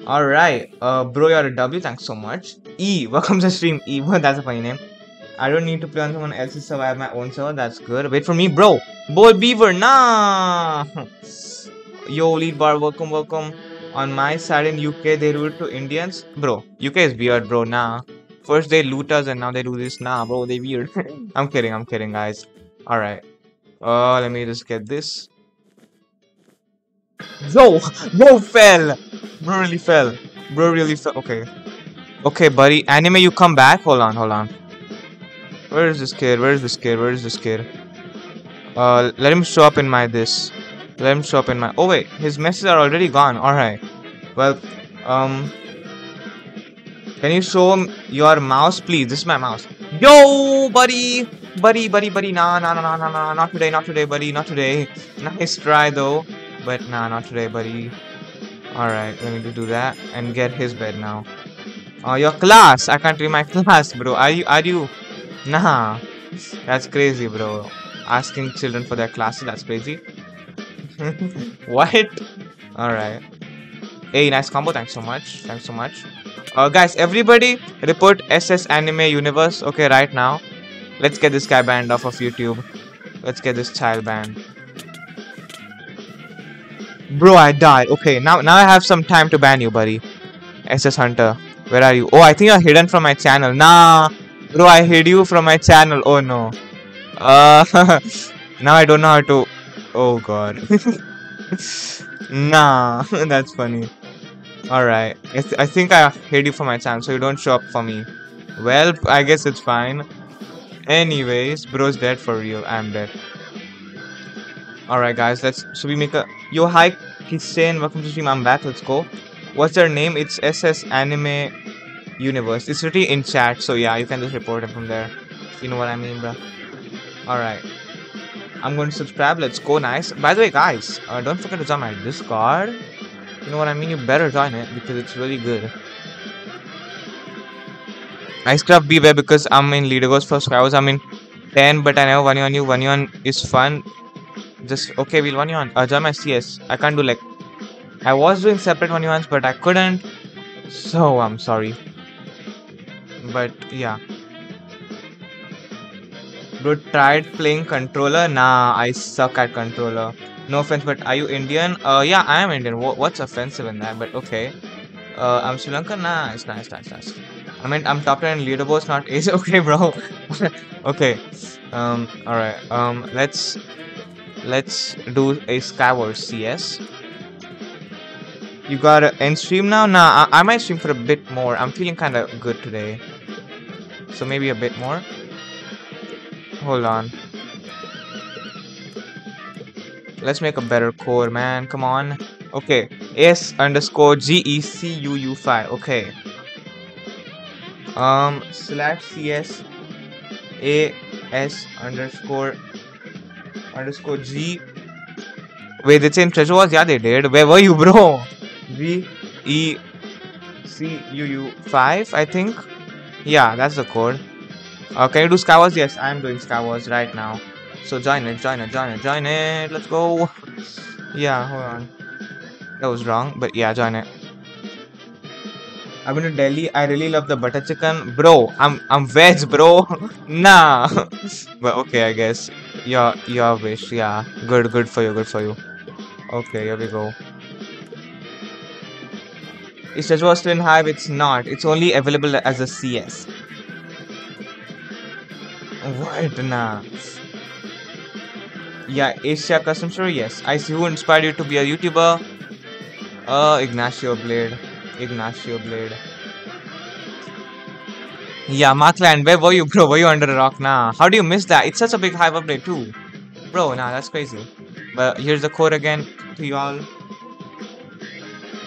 Alright. Uh, bro, you're a W. Thanks so much. E. Welcome to stream. E. That's a funny name. I don't need to play on someone else's server. I have my own server. That's good. Wait for me, bro. Boy Beaver. Nah. Yo, lead bar. Welcome, welcome. On my side in UK, they rule to Indians. Bro, UK is weird, bro. Nah. First they loot us and now they do this. Nah, bro, they weird. I'm kidding. I'm kidding, guys. Alright. Uh, let me just get this. Yo, bro fell. Bro really fell. Bro really fell. Okay. Okay, buddy. Anime, you come back. Hold on, hold on. Where is this kid? Where is this kid? Where is this kid? Uh, let him show up in my this. Let him show up in my. Oh wait, his messages are already gone. All right. Well, um, can you show your mouse, please? This is my mouse. Yo, buddy, buddy, buddy, buddy. Nah, nah, nah, nah, nah, nah. Not today, not today, buddy. Not today. Nice try though. But nah, not today, buddy. Alright, let me do that and get his bed now. Oh, your class! I can't read my class, bro. Are you? Are you? Nah. That's crazy, bro. Asking children for their classes, that's crazy. what? Alright. Hey, nice combo. Thanks so much. Thanks so much. Uh, guys, everybody report SS Anime Universe. Okay, right now. Let's get this guy banned off of YouTube. Let's get this child banned. Bro, I died. Okay, now now I have some time to ban you, buddy. SS Hunter. Where are you? Oh, I think you're hidden from my channel. Nah. Bro, I hid you from my channel. Oh, no. Uh, now I don't know how to... Oh, God. nah. That's funny. Alright. I, th I think I hate you for my channel, so you don't show up for me. Well, I guess it's fine. Anyways, bro's dead for real. I'm dead. Alright guys, let's should we make a Yo hi Kisen, welcome to stream, I'm back, let's go. What's their name? It's SS Anime Universe. It's written in chat, so yeah, you can just report it from there. You know what I mean, bro. Alright. I'm going to subscribe, let's go, nice. By the way, guys, uh, don't forget to join my Discord. You know what I mean? You better join it because it's really good. Icy Craft beware because I'm in leaderboards for Skywars. I'm in 10, but I never one you on you. One you on is fun. Just okay, we'll one you on. Uh, join my CS. I can't do like. I was doing separate one ones, but I couldn't. So I'm sorry. But yeah. Bro, tried playing controller? Nah, I suck at controller. No offense, but are you Indian? Uh, yeah, I am Indian. what's offensive in that? But okay. Uh, I'm Sri Lankan. it's nice, nice, nice. I mean, I'm top 10 in leaderboards, not ace. Okay, bro. okay. Um, alright. Um, let's let's do a Skywars CS. You got to end stream now? Nah, I, I might stream for a bit more. I'm feeling kind of good today. So maybe a bit more. Hold on. Let's make a better core, man. Come on. Okay. S underscore G E C U U 5. Okay um slash cs a s underscore underscore g wait the same treasure wars yeah they did where were you bro v e c u u 5 i think yeah that's the code uh, can you do skywars yes i'm doing skywars right now so join it join it join it join it let's go yeah hold on that was wrong but yeah join it I've been to Delhi. I really love the butter chicken, bro. I'm I'm veg, bro. nah, but okay, I guess your your wish. Yeah, good, good for you, good for you. Okay, here we go. Is Tejo still in Hive? It's not. It's only available as a CS. What? Nah. Yeah, Asia Custom Store. Yes. I see who inspired you to be a YouTuber. Uh, Ignacio Blade. Ignacio Blade. Yeah, Markland, where were you, bro? Were you under a rock? Nah. How do you miss that? It's such a big Hive update, too. Bro, nah, that's crazy. But here's the code again to y'all.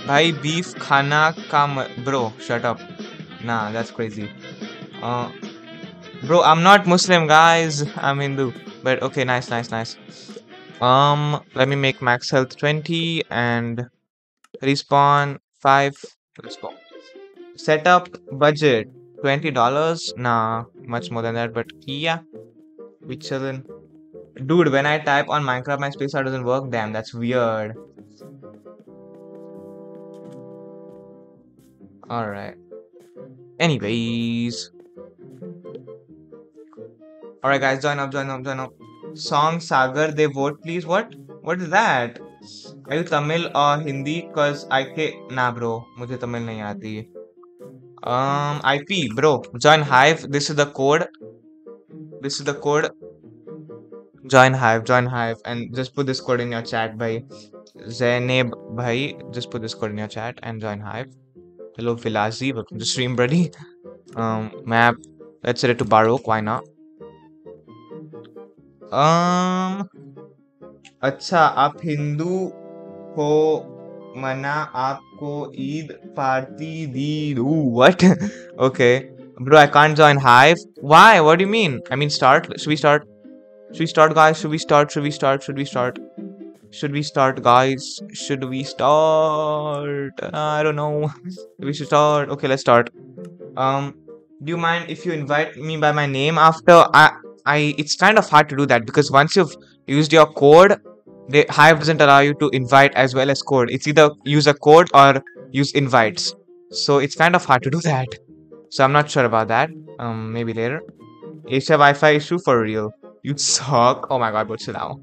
Bhai beef khana kam bro shut up nah that's crazy uh bro i'm not muslim guys. I'm hindu. But okay nice nice nice. Um let me make max health 20 and respawn 5 let's go setup budget 20 dollars. Nah much more than that but yeah. We chillin. Dude when i type on minecraft my spacebar doesn't work. Damn that's weird. Alright. Anyways. Alright guys, join up, join up, join up. Song Sagar they vote please. What? What is that? Are you Tamil or Hindi? Cause I can nah bro, मुझे तमिल नहीं आती. Um IP bro, join Hive. This is the code. This is the code. Join Hive, join Hive, and just put this code in your chat, bhai. Zainab bhai, just put this code in your chat and join Hive. Hello, Vilazi. Welcome to stream, buddy. Um, map. Let's set it to Baroque. Why not? Um. अच्छा आप हिंदू हो मना आपको Eid party the what okay bro i can't join hive why what do you mean i mean start should we start should we start guys should we start should we start should we start should we start guys should we start i don't know we should start okay let's start um do you mind if you invite me by my name after i i it's kind of hard to do that because once you've used your code the hive doesn't allow you to invite as well as code it's either use a code or use invites so it's kind of hard to do that so i'm not sure about that um maybe later asia wi-fi issue for real you suck oh my god what's it now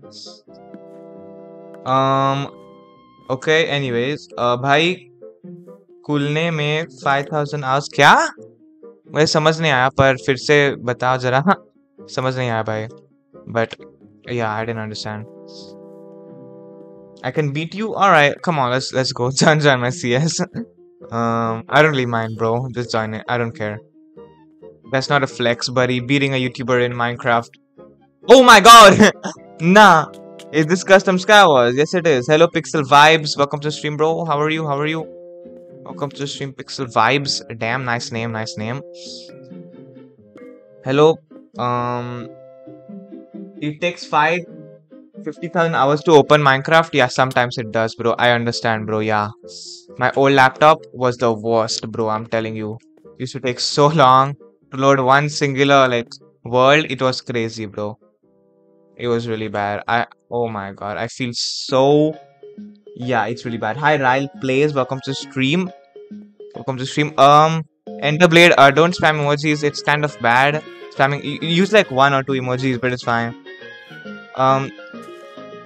um okay anyways uh भाई कुलने में 5000 hours क्या मुझे समझ नहीं आया पर फिर से बताओ जरा समझ नहीं आया भाई but yeah I didn't understand I can beat you alright come on let's let's go join join my CS um I don't really mind bro just join it I don't care that's not a flex buddy beating a YouTuber in Minecraft oh my god nah is this custom Skywars? Yes, it is. Hello, Pixel Vibes. Welcome to stream, bro. How are you? How are you? Welcome to stream, Pixel Vibes. Damn, nice name, nice name. Hello. um, it takes five, 50,000 hours to open Minecraft. Yeah, sometimes it does, bro. I understand, bro. Yeah. My old laptop was the worst, bro. I'm telling you. It used to take so long to load one singular, like, world. It was crazy, bro. It was really bad. I oh my god, I feel so yeah, it's really bad. Hi Ryle plays, welcome to stream. Welcome to stream. Um Enderblade, uh don't spam emojis, it's kind of bad. Spamming use like one or two emojis, but it's fine. Um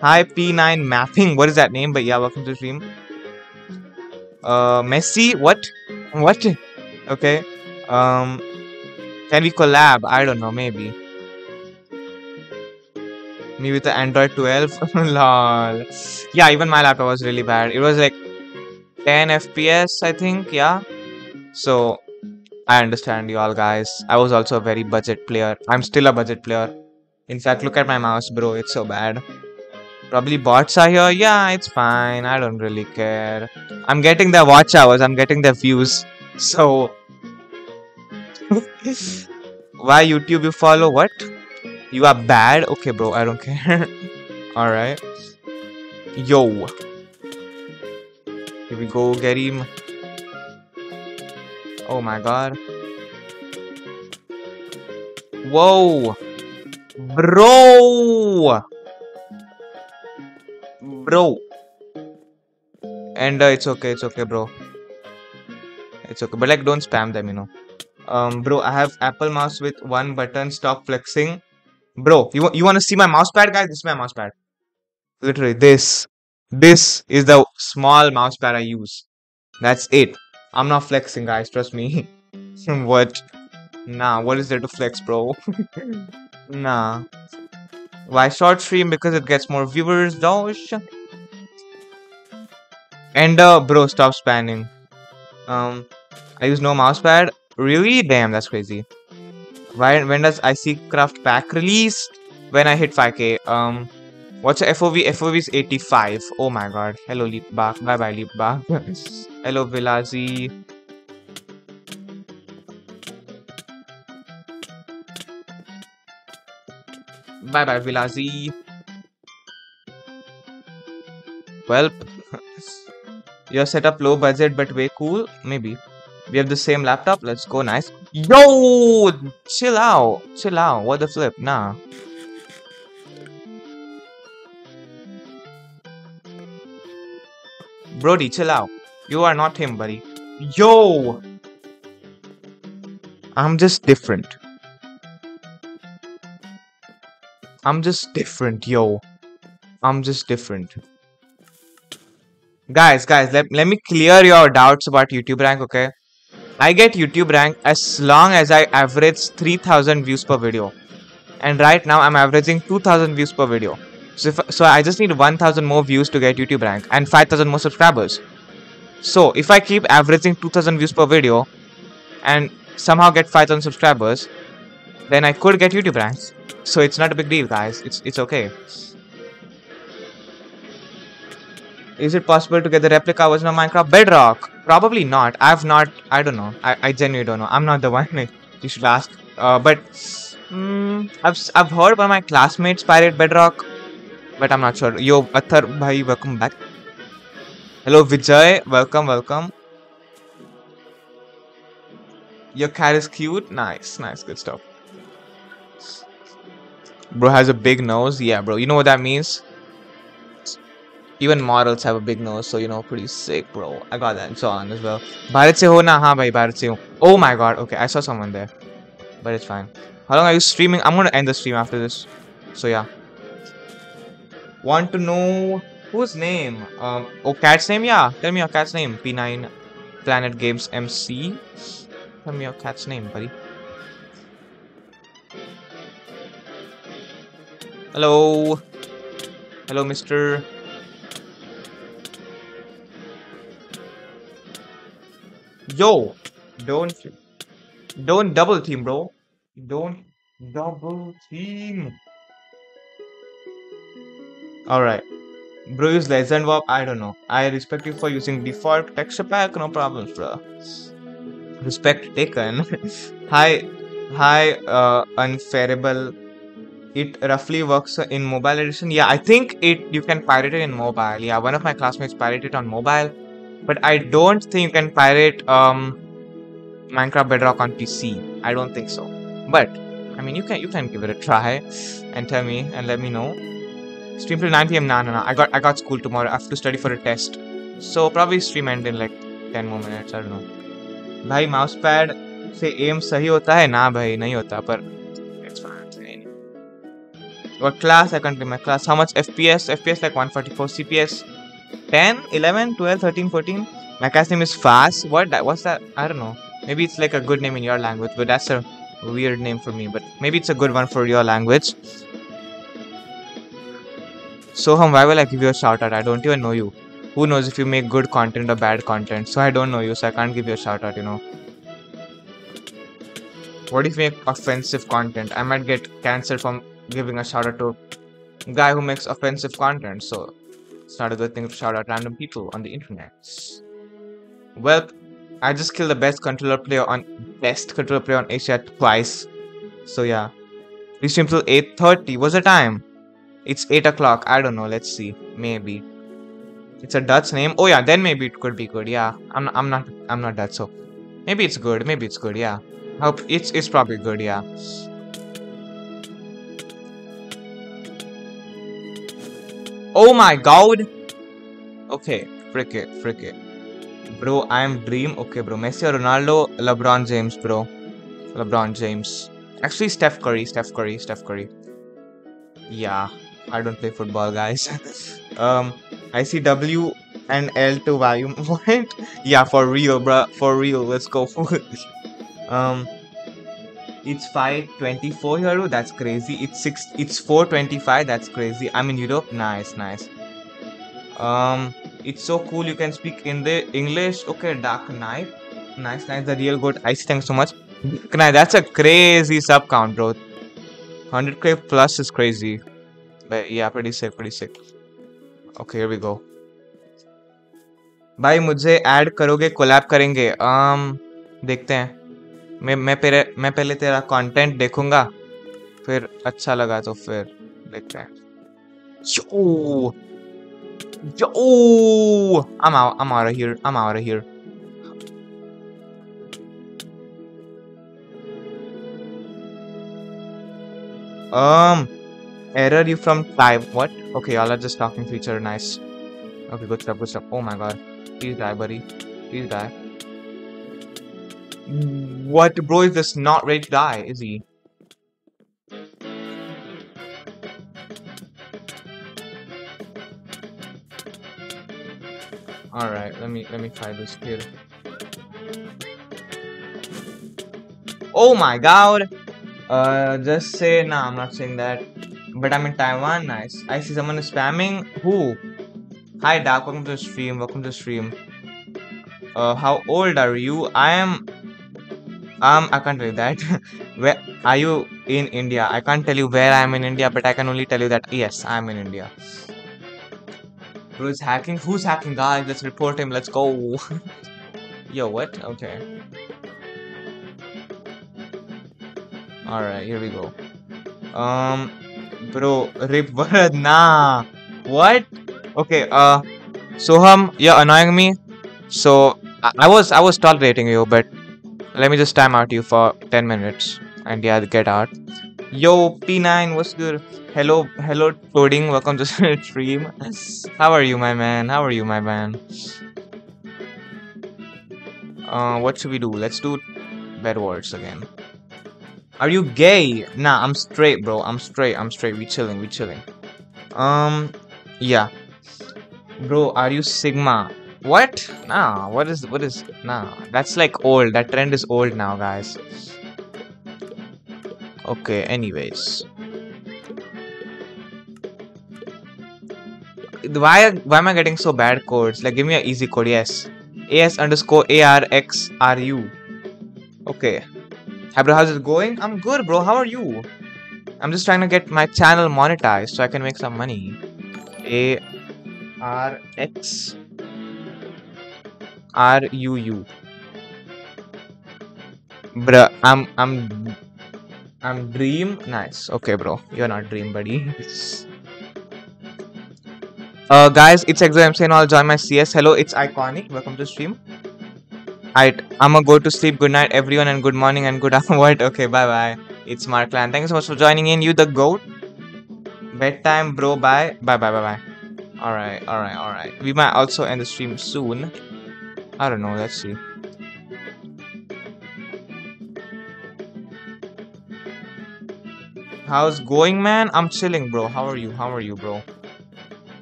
Hi P9 mapping, what is that name? But yeah, welcome to stream. Uh Messi, what? What? Okay. Um can we collab? I don't know, maybe me with the Android 12. Lol. Yeah, even my laptop was really bad. It was like 10 FPS, I think. Yeah. So I understand you all guys. I was also a very budget player. I'm still a budget player. In fact, look at my mouse, bro. It's so bad. Probably bots are here. Yeah, it's fine. I don't really care. I'm getting their watch hours. I'm getting their views. So why YouTube you follow? What? You are bad? Okay, bro, I don't care. Alright. Yo. Here we go, get him. Oh my god. Whoa. Bro. Bro. And uh, it's okay, it's okay, bro. It's okay. But like don't spam them, you know. Um bro, I have Apple mouse with one button. Stop flexing. Bro, you, you want to see my mouse pad, guys? This is my mouse pad. Literally, this. This is the small mouse pad I use. That's it. I'm not flexing, guys. Trust me. what? Nah, what is there to flex, bro? nah. Why short stream? Because it gets more viewers, dosh. And uh, bro, stop spamming. Um, I use no mouse pad. Really? Damn, that's crazy. Why? When does Icy Craft pack release? When I hit 5k. Um, what's a FOV? FOV is 85. Oh my god. Hello, Leapback. Bye bye, Leapback. Hello, Villazi. Bye bye, Villazi. Well, your setup low budget but way cool. Maybe. We have the same laptop. Let's go. Nice. Yo, chill out. Chill out. What the flip? Nah. Brody, chill out. You are not him, buddy. Yo! I'm just different. I'm just different, yo. I'm just different. Guys, guys, let, let me clear your doubts about YouTube rank, okay? I get YouTube rank as long as I average 3000 views per video. And right now I'm averaging 2000 views per video. So, if, so I just need 1000 more views to get YouTube rank and 5000 more subscribers. So if I keep averaging 2000 views per video and somehow get 5000 subscribers, then I could get YouTube ranks. So it's not a big deal, guys. It's it's okay. Is it possible to get the replica version of Minecraft Bedrock? Probably not. I've not. I don't know. I, I genuinely don't know. I'm not the one. you should ask. Uh, but mm, I've I've heard one of my classmates pirate Bedrock, but I'm not sure. Yo, Athar bhai, welcome back. Hello Vijay, welcome, welcome. Your cat is cute. Nice, nice, good stuff. Bro has a big nose. Yeah, bro. You know what that means? Even models have a big nose, so you know, pretty sick, bro. I got that. So on as well. Bharat se ho na? Ha, bhai, Bharat se ho. Oh my god. Okay, I saw someone there. But it's fine. How long are you streaming? I'm gonna end the stream after this. So yeah. Want to know whose name? Um. Oh, cat's name? Yeah. Tell me your cat's name. P9 Planet Games MC. Tell me your cat's name, buddy. Hello. Hello, Mister. Yo, don't don't double team, bro. Don't double team. All right, bro. Use legend warp. I don't know. I respect you for using default texture pack. No problems, bro. Respect taken. hi, hi. Uh, unfairable. It roughly works in mobile edition. Yeah, I think it. You can pirate it in mobile. Yeah, one of my classmates pirated it on mobile but I don't think you can pirate um Minecraft Bedrock on PC. I don't think so. But I mean, you can you can give it a try and tell me and let me know. Stream till 9 p.m. Nah, nah, nah. I got I got school tomorrow. I have to study for a test. So probably stream end in like 10 more minutes. I don't know. भाई mouse pad से aim सही होता है ना भाई नहीं होता पर it's fine. What class? I can't remember class. How much FPS? FPS like 144 CPS. 10, 11, 12, 13, 14. My class name is Fast. What? that- What's that? I don't know. Maybe it's like a good name in your language, but that's a weird name for me. But maybe it's a good one for your language. Soham, why will I give you a shout out? I don't even know you. Who knows if you make good content or bad content? So I don't know you, so I can't give you a shout out, you know. What if you make offensive content? I might get cancelled from giving a shout out to guy who makes offensive content. So it's not a good thing to shout out random people on the internet. Well, I just killed the best controller player on best controller player on Asia twice. So yeah. We stream till 8.30. What's the time? It's 8 o'clock. I don't know. Let's see. Maybe. It's a Dutch name. Oh yeah, then maybe it could be good. Yeah. I'm I'm not I'm not Dutch, so maybe it's good. Maybe it's good, yeah. Hope it's it's probably good, yeah. Oh my god! Okay, frick it, frick it. Bro, I am Dream. Okay, bro. Messi Ronaldo? LeBron James, bro. LeBron James. Actually, Steph Curry. Steph Curry. Steph Curry. Yeah, I don't play football, guys. um, I see W and L to value. What? Yeah, for real, bro. For real. Let's go. um, it's 524 euro. That's crazy. It's six. It's 425. That's crazy. I'm in Europe. Nice, nice. Um, it's so cool. You can speak in the English. Okay, Dark Knight. Nice, nice. The real good. I see. Thanks so much. Knight. That's a crazy sub count, bro. 100k plus is crazy. But yeah, pretty sick, pretty sick. Okay, here we go. भाई मुझे add करोगे collab करेंगे um, देखते हैं मैं मैं मैं पहले तेरा कंटेंट देखूँगा फिर अच्छा लगा तो फिर देखते हैं यो यो आम आ, आम आ रहा आम आ रहा हीर। Error you from type what? Okay y'all are just talking to each other nice. Okay good stuff good stuff. Oh my god. Please die buddy. Please die. What? Bro is this not ready to die is he? All right let me let me try this here. Oh my god. Uh just say nah i'm not saying that but i'm in taiwan nice i see someone is spamming who hi dark welcome to the stream welcome to the stream uh how old are you i am um i can't tell that where are you in india i can't tell you where i am in india but i can only tell you that yes i'm in india Bro is hacking. Who's hacking, guys? Let's report him. Let's go. Yo, what? Okay. Alright, here we go. Um, bro, rip nah. What? Okay, uh, Soham, you're annoying me. So, I, I was, I was tolerating you, but let me just time out you for 10 minutes. And yeah, get out. Yo, P9, what's good? Hello, hello, Toading. Welcome to the stream. How are you, my man? How are you, my man? Uh, what should we do? Let's do bad words again. Are you gay? Nah, I'm straight, bro. I'm straight. I'm straight. We chilling. We chilling. Um, yeah. Bro, are you Sigma? What? Nah. What is? What is? Nah. That's like old. That trend is old now, guys. Okay. Anyways. why why am I getting so bad codes? Like give me an easy code, yes. AS underscore ARXRU. Okay. Hi bro, how's it going? I'm good bro, how are you? I'm just trying to get my channel monetized so I can make some money. A R X R U U. Bruh, I'm I'm I'm dream. Nice. Okay, bro. You're not dream, buddy. Uh, guys, it's Exo saying I'll join my CS. Hello, it's Iconic. Welcome to stream. Alright, I'm gonna go to sleep. Good night, everyone, and good morning and good afternoon. Okay, bye bye. It's Markland. Thank you so much for joining in. You the goat. Bedtime, bro. Bye. Bye bye bye bye. Alright, alright, alright. We might also end the stream soon. I don't know. Let's see. How's going, man? I'm chilling, bro. How are you? How are you, bro?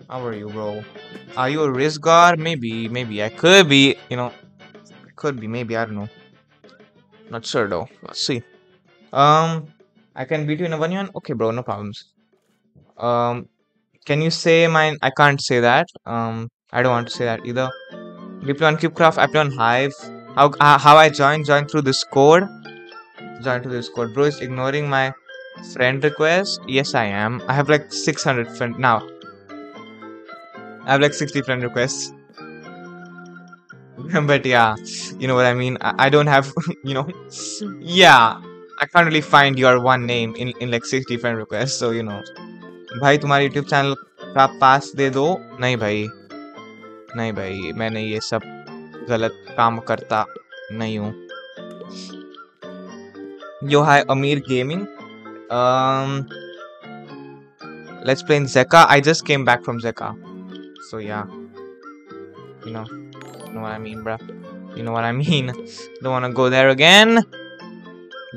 How are you, bro? Are you a risk guard? Maybe, maybe. I could be, you know. Could be, maybe. I don't know. Not sure though. Let's see. Um, I can beat you in a one one. Okay, bro. No problems. Um, can you say mine? I can't say that. Um, I don't want to say that either. We play on CubeCraft. I play on Hive. How uh, how I join? Join through this code. Join to code. Bro is ignoring my friend request. Yes, I am. I have like 600 friend now. I have like 60 friend requests. but yeah, you know what I mean. I, I don't have, you know, yeah. I can't really find your one name in, in like six different requests, so you know. भाई तुम्हारे YouTube channel का पास दे दो नहीं भाई नहीं भाई मैंने ये सब गलत काम करता नहीं हूँ यो हाय अमीर gaming. um, let's play in Zeqa. I just came back from Zeqa. So yeah. You know. You know what I mean, bruh? You know what I mean? Don't wanna go there again.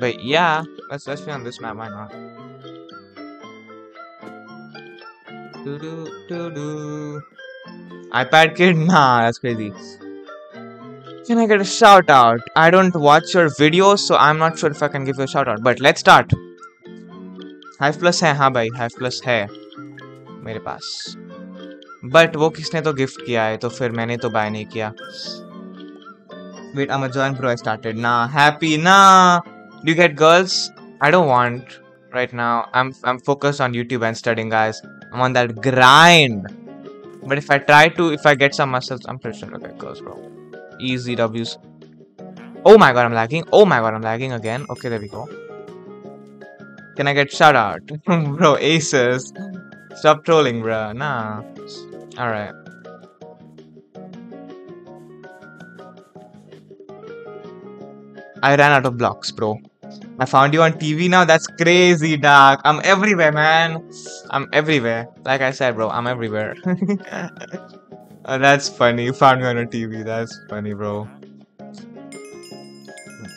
But yeah, let's let's play on this map. Why not? Do do do do. iPad kid? Nah, that's crazy. Can I get a shout out? I don't watch your videos, so I'm not sure if I can give you a shout out. But let's start. हाइफ plus है हाँ भाई हाइफ plus है मेरे पास but वो किसने तो gift किया है तो फिर मैंने तो बाय नहीं किया wait I'm a join bro I started nah happy nah do you get girls I don't want right now I'm I'm focused on YouTube and studying guys I'm on that grind but if I try to if I get some muscles I'm pretty sure I'll get girls bro easy W's oh my god I'm lagging oh my god I'm lagging again okay there we go can I get shout out? bro, aces. Stop trolling, bro. Nah. Alright. I ran out of blocks, bro. I found you on TV now? That's crazy, dog. I'm everywhere, man. I'm everywhere. Like I said, bro, I'm everywhere. oh, that's funny. You found me on a TV. That's funny, bro.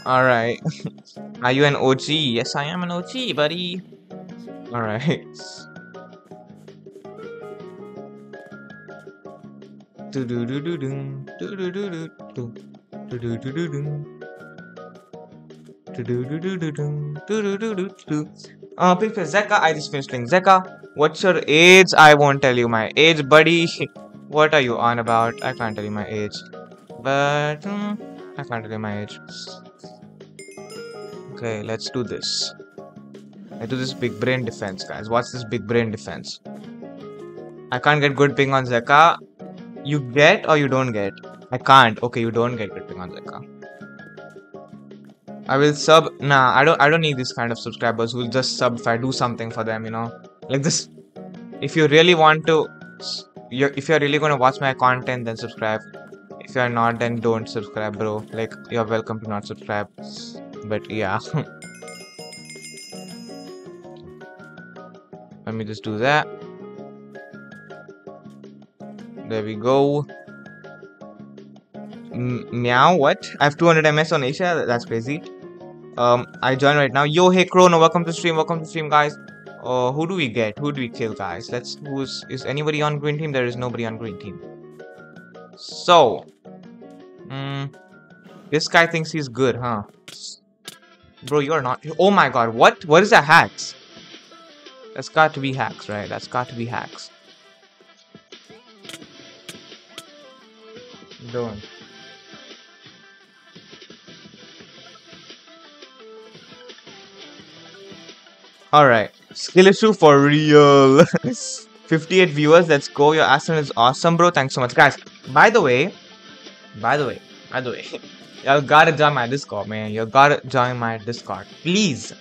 Alright. Are you an OG? Yes, I am an OG, buddy. Alright. uh people Zeqa I just finished playing Zeqa what's your age I won't tell you my age buddy what are you on about I can't tell you my age but um, I can't tell you my age Okay, let's do this. I do this big brain defense, guys. Watch this big brain defense. I can't get good ping on Zeqa. You get or you don't get? I can't. Okay, you don't get Zeqa. I will sub. Nah, I don't. I don't need this kind of subscribers who will just sub if I do something for them. You know, like this. If you really want to, you're, if you're really gonna watch my content, then subscribe. If you're not, then don't subscribe, bro. Like you're welcome to not subscribe but yeah let me just do that there we go M meow what i have 200 ms on asia that's crazy um i join right now yo hey chrono welcome to stream welcome to stream guys uh who do we get who do we kill guys let's who's is anybody on green team there is nobody on green team so mm, this guy thinks he's good huh Bro, you're not. Oh my god, what? What is that hacks? That's got to be hacks, right? That's got to be hacks. Don't. Alright. Skill issue for real. 58 viewers, let's go. Your accent is awesome, bro. Thanks so much. Guys, by the way, by the way, by the way. you gotta join my Discord, man. You gotta join my Discord. Please.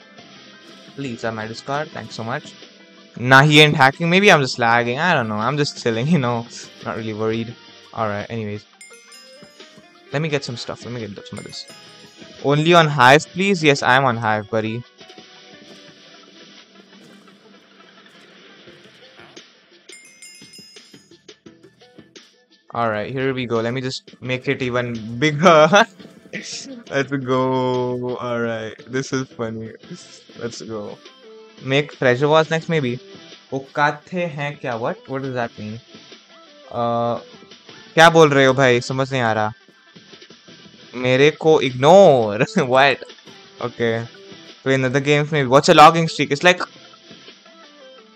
Please join my Discord. Thanks so much. Nah, he ain't hacking. Maybe I'm just lagging. I don't know. I'm just chilling, you know. Not really worried. Alright, anyways. Let me get some stuff. Let me get some of this. Only on Hive, please? Yes, I am on Hive, buddy. Alright, here we go. Let me just make it even bigger. Let's go. Alright, this is funny. Let's go. Make treasure wars next, maybe. Okathe hai kya? What? What does that mean? Uh, क्या बोल रहे हो भाई समझ नहीं आ रहा मेरे को ignore what okay play another game maybe what's a logging streak it's like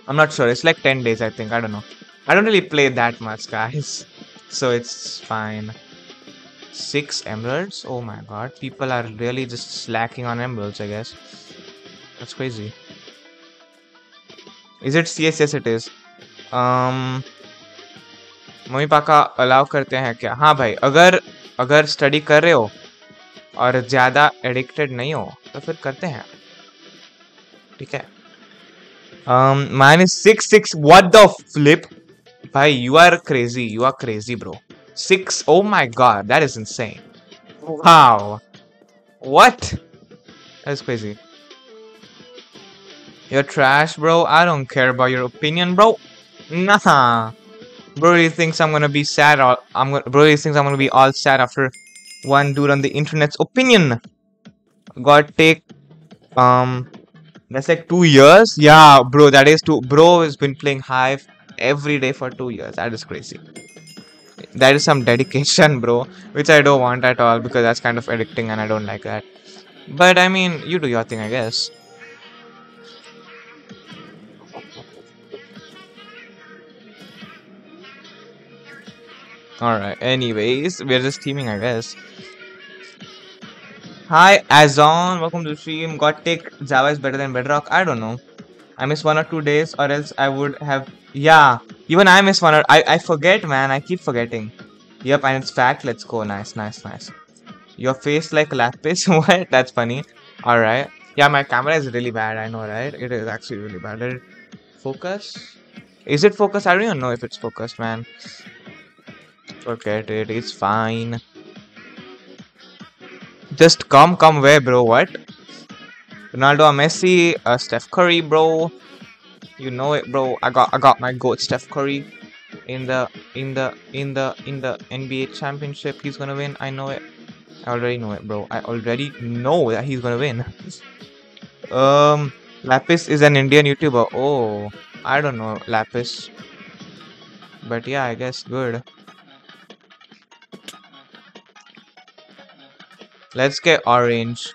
I'm not sure it's like 10 days I think I don't know I don't really play that much guys so it's fine Six emeralds? Oh my god. People are really just slacking on emeralds, I guess. That's crazy. Is it CS? Yes, it is. Um, mummy papa allow करते हैं क्या हाँ भाई अगर अगर study कर रहे हो और ज़्यादा एडिक्टेड नहीं हो तो फिर करते हैं। ठीक है? Minus six six what the flip भाई you are crazy you are crazy bro six oh my God that is insane how what is crazy your trash bro I don't care about your opinion bro ना Bro really thinks I'm gonna be sad. All, I'm gonna. Bro really thinks I'm gonna be all sad after one dude on the internet's opinion. God take um. That's like two years. Yeah, bro. That is two. Bro has been playing Hive every day for two years. That is crazy. That is some dedication, bro. Which I don't want at all because that's kind of addicting and I don't like that. But I mean, you do your thing, I guess. Alright, anyways, we're just teaming, I guess. Hi, Azon, welcome to the stream. Got take Java is better than Bedrock. I don't know. I miss one or two days, or else I would have. Yeah, even I miss one or I I forget, man. I keep forgetting. Yep, and it's fact. Let's go. Nice, nice, nice. Your face like lapis. what? That's funny. All right. Yeah, my camera is really bad. I know, right? It is actually really bad. Focus. Is it focused? I don't even know if it's focused, man. Forget it. It's fine. Just come, come where, bro? What? Ronaldo, Messi, uh, Steph Curry, bro. You know it, bro. I got, I got my goat, Steph Curry, in the, in the, in the, in the NBA championship. He's gonna win. I know it. I already know it, bro. I already know that he's gonna win. um, Lapis is an Indian YouTuber. Oh, I don't know Lapis, but yeah, I guess good. Let's get orange.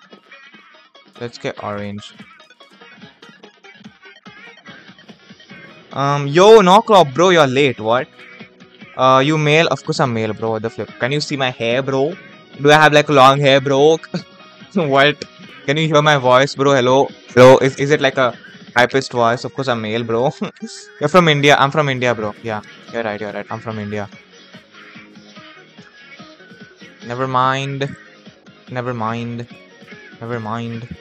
Let's get orange. Um, yo, Knocklop, bro, you're late. What? Uh, you male? Of course I'm male, bro. What the flip? Can you see my hair, bro? Do I have like long hair, bro? what? Can you hear my voice, bro? Hello? Hello? Is, is it like a high-pitched voice? Of course I'm male, bro. you're from India. I'm from India, bro. Yeah, you're right, you're right. I'm from India. Never mind. Never mind. Never mind.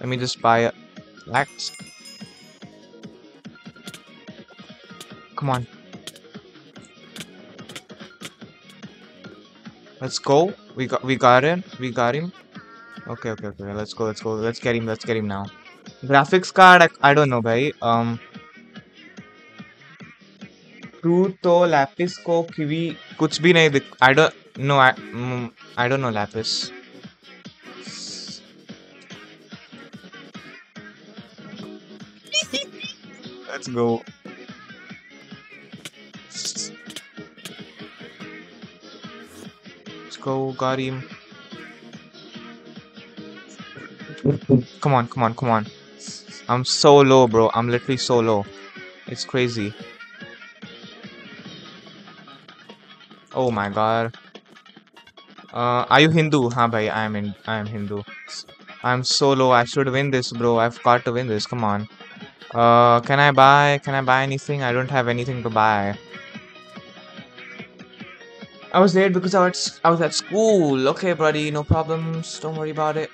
Let me just buy a Lax. Come on. Let's go. We got we got him. We got him. Okay, okay, okay. Let's go. Let's go. Let's get him. Let's get him now. Graphics card. I, I don't know, bhai. Um. To तो Lapis को किवी कुछ भी नहीं दिख I don't know I don't know Lapis Let's go. Let's go, got him. Come on, come on, come on. I'm so low, bro. I'm literally so low. It's crazy. Oh my god. Uh, are you Hindu? Huh, bhai, I am in. I am Hindu. I'm so low. I should win this, bro. I've got to win this. Come on. Uh, can I buy? Can I buy anything? I don't have anything to buy. I was late because I was I was at school. Okay, buddy, no problems. Don't worry about it.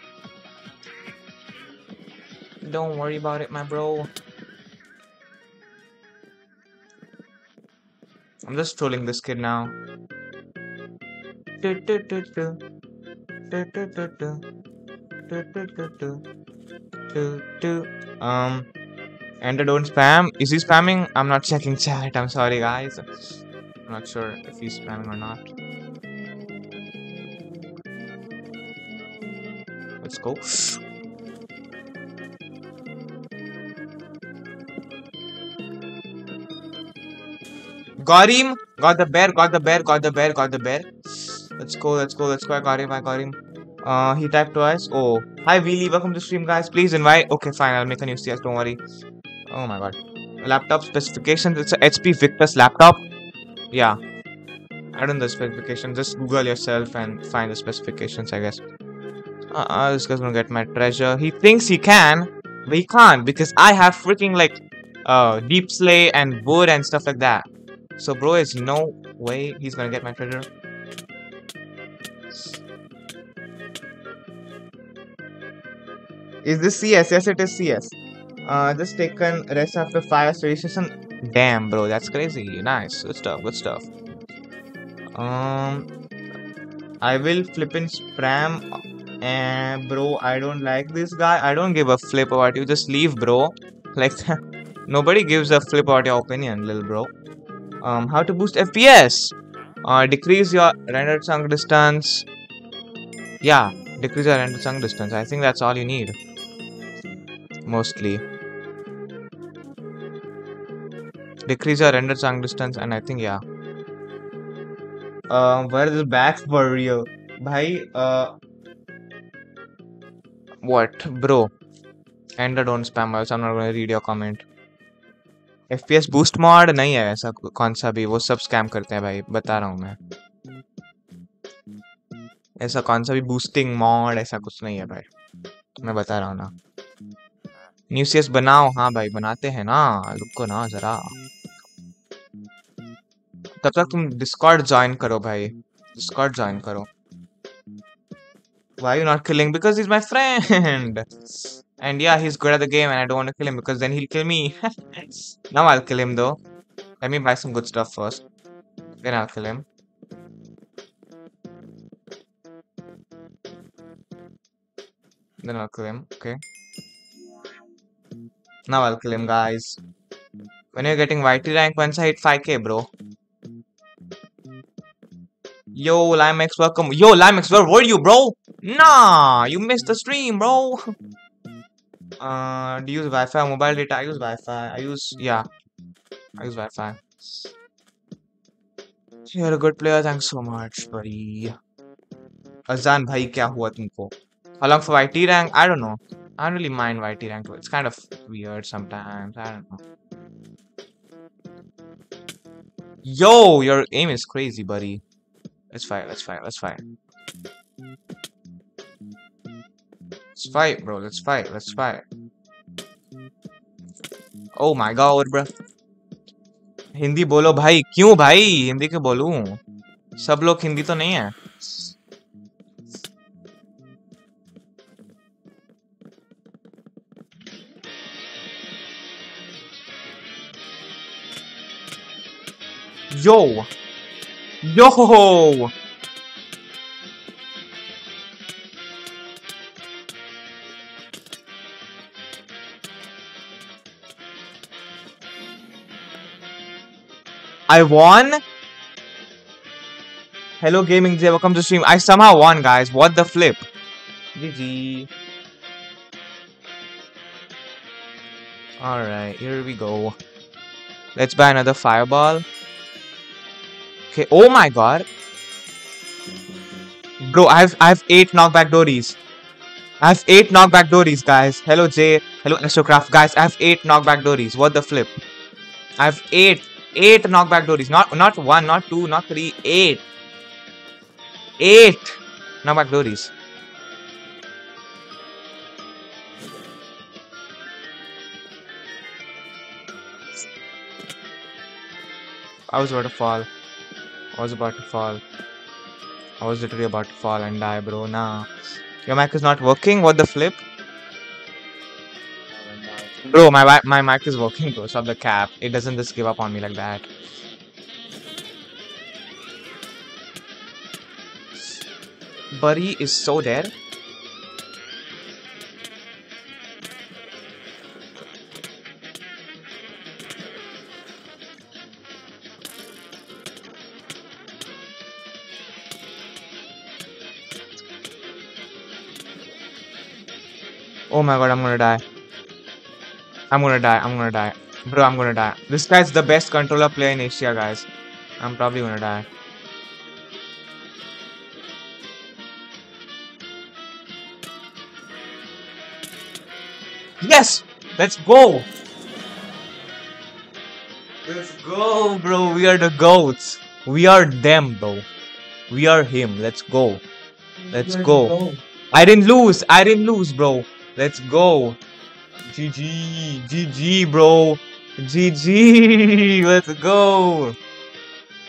Don't worry about it, my bro. I'm just trolling this kid now. Um, Ender don't spam. Is he spamming? I'm not checking chat. I'm sorry, guys. I'm not sure if he's spamming or not. Let's go. Got him. Got the bear. Got the bear. Got the bear. Got the bear. Let's go. Let's go. Let's go. I got him. I got him. Uh, he typed twice. Oh, hi Wheelie. Welcome to stream, guys. Please invite. Okay, fine. I'll make a new CS. Don't worry. Oh my god. Laptop specifications. It's a HP Victus laptop. Yeah. I don't know the specifications. Just Google yourself and find the specifications. I guess. Uh, uh this guy's gonna get my treasure. He thinks he can, but he can't because I have freaking like uh deepslate and wood and stuff like that. So bro is no way he's gonna get my treasure. Is this CS? Yes, it is CS. Uh, just taken rest after fire station. Damn, bro, that's crazy. Nice, good stuff, good stuff. Um, I will flip in spam And bro, I don't like this guy. I don't give a flip about you. Just leave, bro. Like nobody gives a flip about your opinion, little bro. Um, how to boost FPS? Uh, decrease your render chunk distance. Yeah, decrease your render chunk distance. I think that's all you need. Mostly. Decrease your render chunk distance, and I think yeah. Um, where is the back for real? Bhai, uh, what, bro? Ender don't spam us. I'm not gonna read your comment. FPS boost mod नहीं है ऐसा कौन सा भी, वो सब scam करते हैं भाई, बता रहा हूँ मैं। ऐसा कौन सा भी बूस्टिंग मॉड ऐसा कुछ नहीं है भाई, मैं बता रहा हूँ ना। न्यू सीएस बनाओ हाँ भाई, बनाते हैं ना, रुको ना जरा। तब तक तुम डिस्कॉर्ड ज्वाइन करो भाई डिस्कॉर्ड ज्वाइन करो। Why you not killing? Because he's my friend and yeah he's good at the game and i don't want to kill him because then he'll kill me. Now i'll kill him though. Let me buy some good stuff first. Then i'll kill him. Then i'll kill him okay. Now i'll kill him guys. When you're getting YT rank once i hit 5k bro. Yo, Limex, welcome. Yo, Limex, where were you, bro? Nah, you missed the stream, bro. Uh, do you use Wi-Fi or mobile data? I use Wi-Fi. I use yeah. I use Wi-Fi. You're a good player. Thanks so much, buddy. Azan, bhai, kya hua tumko? How long for YT rank? I don't know. I don't really mind YT rank. It's kind of weird sometimes. I don't know. Yo, your aim is crazy, buddy. Let's fight. Let's fight. Let's fight. Let's fight, bro. Let's fight, let's fight. Oh my god, bro. Hindi बोलो भाई क्यों भाई हिंदी क्यों बोलूँ सब लोग हिंदी तो नहीं है यो यो I won. Hello, Gaming J. Welcome to stream. I somehow won, guys. What the flip? GG. Alright, here we go. Let's buy another fireball. Okay. Oh my god. Bro, I have I have eight knockback dories. I have eight knockback dories, guys. Hello, Jay. Hello, Astrocraft. Guys, I have eight knockback dories. What the flip? I have eight eight knockback dories. Not not one, not two, not three, eight. Eight knockback dories. I was about to fall. I was about to fall. I was literally about to fall and die, bro. Nah. Your mic is not working? What the flip? Bro, my my mic is working, bro. Stop the cap. It doesn't just give up on me like that. Buddy is so dead. Oh my god, I'm gonna die. I'm gonna die. I'm gonna die. Bro, I'm gonna die. This guy's the best controller player in Asia, guys. I'm probably gonna die. Yes! Let's go! Let's go, bro. We are the goats. We are them, bro. We are him. Let's go. Let's go. I didn't lose. I didn't lose, bro. Let's go. GG. GG, bro. GG. Let's go.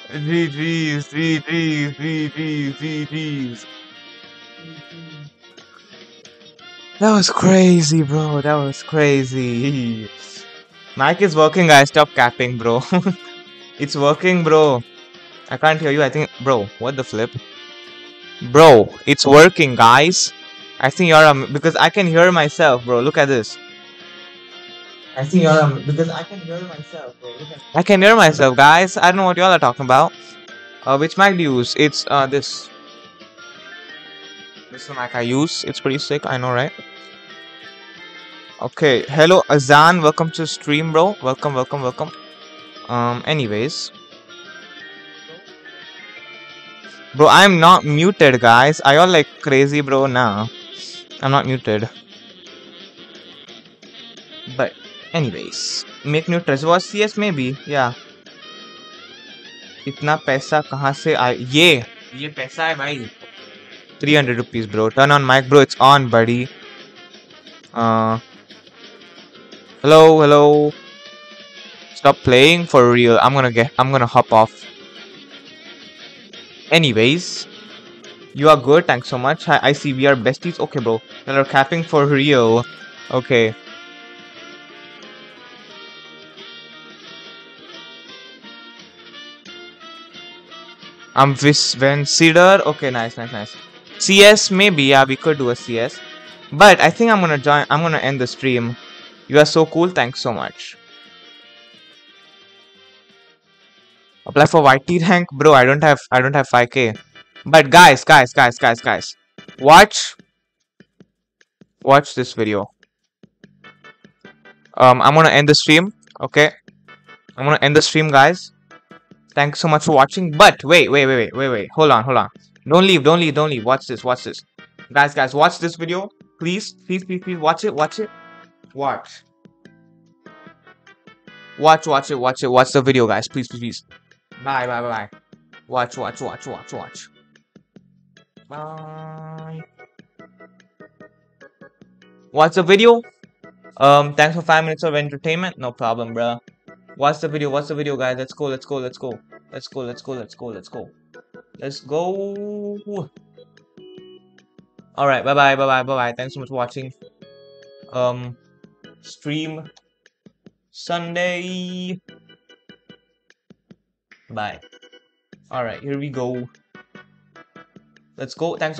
GG's. GG's. GG's. GG's. That was crazy, bro. That was crazy. Mic is working, guys. Stop capping, bro. it's working, bro. I can't hear you. I think, bro, what the flip? Bro, it's working, guys. I think you're um because I can hear myself, bro. Look at this. I you're um because I can hear myself, I can hear myself, guys. I don't know what y'all are talking about. Uh, which mic do you use? It's uh this. This is the mic I use. It's pretty sick. I know, right? Okay. Hello, Azan. Welcome to stream, bro. Welcome, welcome, welcome. Um. Anyways. Bro, I'm not muted, guys. Are y'all like crazy, bro? Nah. I'm not muted. But, anyways make new treasure wars yes maybe yeah. इतना पैसा कहाँ से आए? ये ये पैसा है भाई। Three hundred hundred bro. Turn on mic bro. It's on buddy. Uh, hello hello. stop playing for real. I'm gonna get i'm gonna hop off. Anyways you are good. Thanks so much. I, I see we are besties. Okay bro. We're capping for real. Okay. I'm Visven Cedar. Okay, nice, nice, nice. CS, maybe, yeah, we could do a CS. But I think I'm gonna join, I'm gonna end the stream. You are so cool, thanks so much. Apply for YT rank? Bro, I don't have, I don't have 5k. But guys, guys, guys, guys, guys. Watch, watch this video. Um, I'm gonna end the stream, okay? I'm gonna end the stream, guys. Thanks so much for watching. But wait, wait, wait, wait, wait, wait. Hold on, hold on. Don't leave, don't leave, don't leave. Watch this, watch this. Guys, guys, watch this video. Please, please, please, please, watch it, watch it. Watch. Watch, watch it, watch it, watch the video, guys. Please, please, please. Bye, bye, bye. Watch, watch, watch, watch, watch. Bye. Watch the video. Um, thanks for five minutes of entertainment. No problem, bro. Watch the video, watch the video, guys. Let's go, let's go, let's go. Let's go, let's go, let's go, let's go. Let's go. Alright, bye bye, bye bye, bye bye. Thanks so much for watching. Um, stream Sunday. Bye. Alright, here we go. Let's go. Thanks for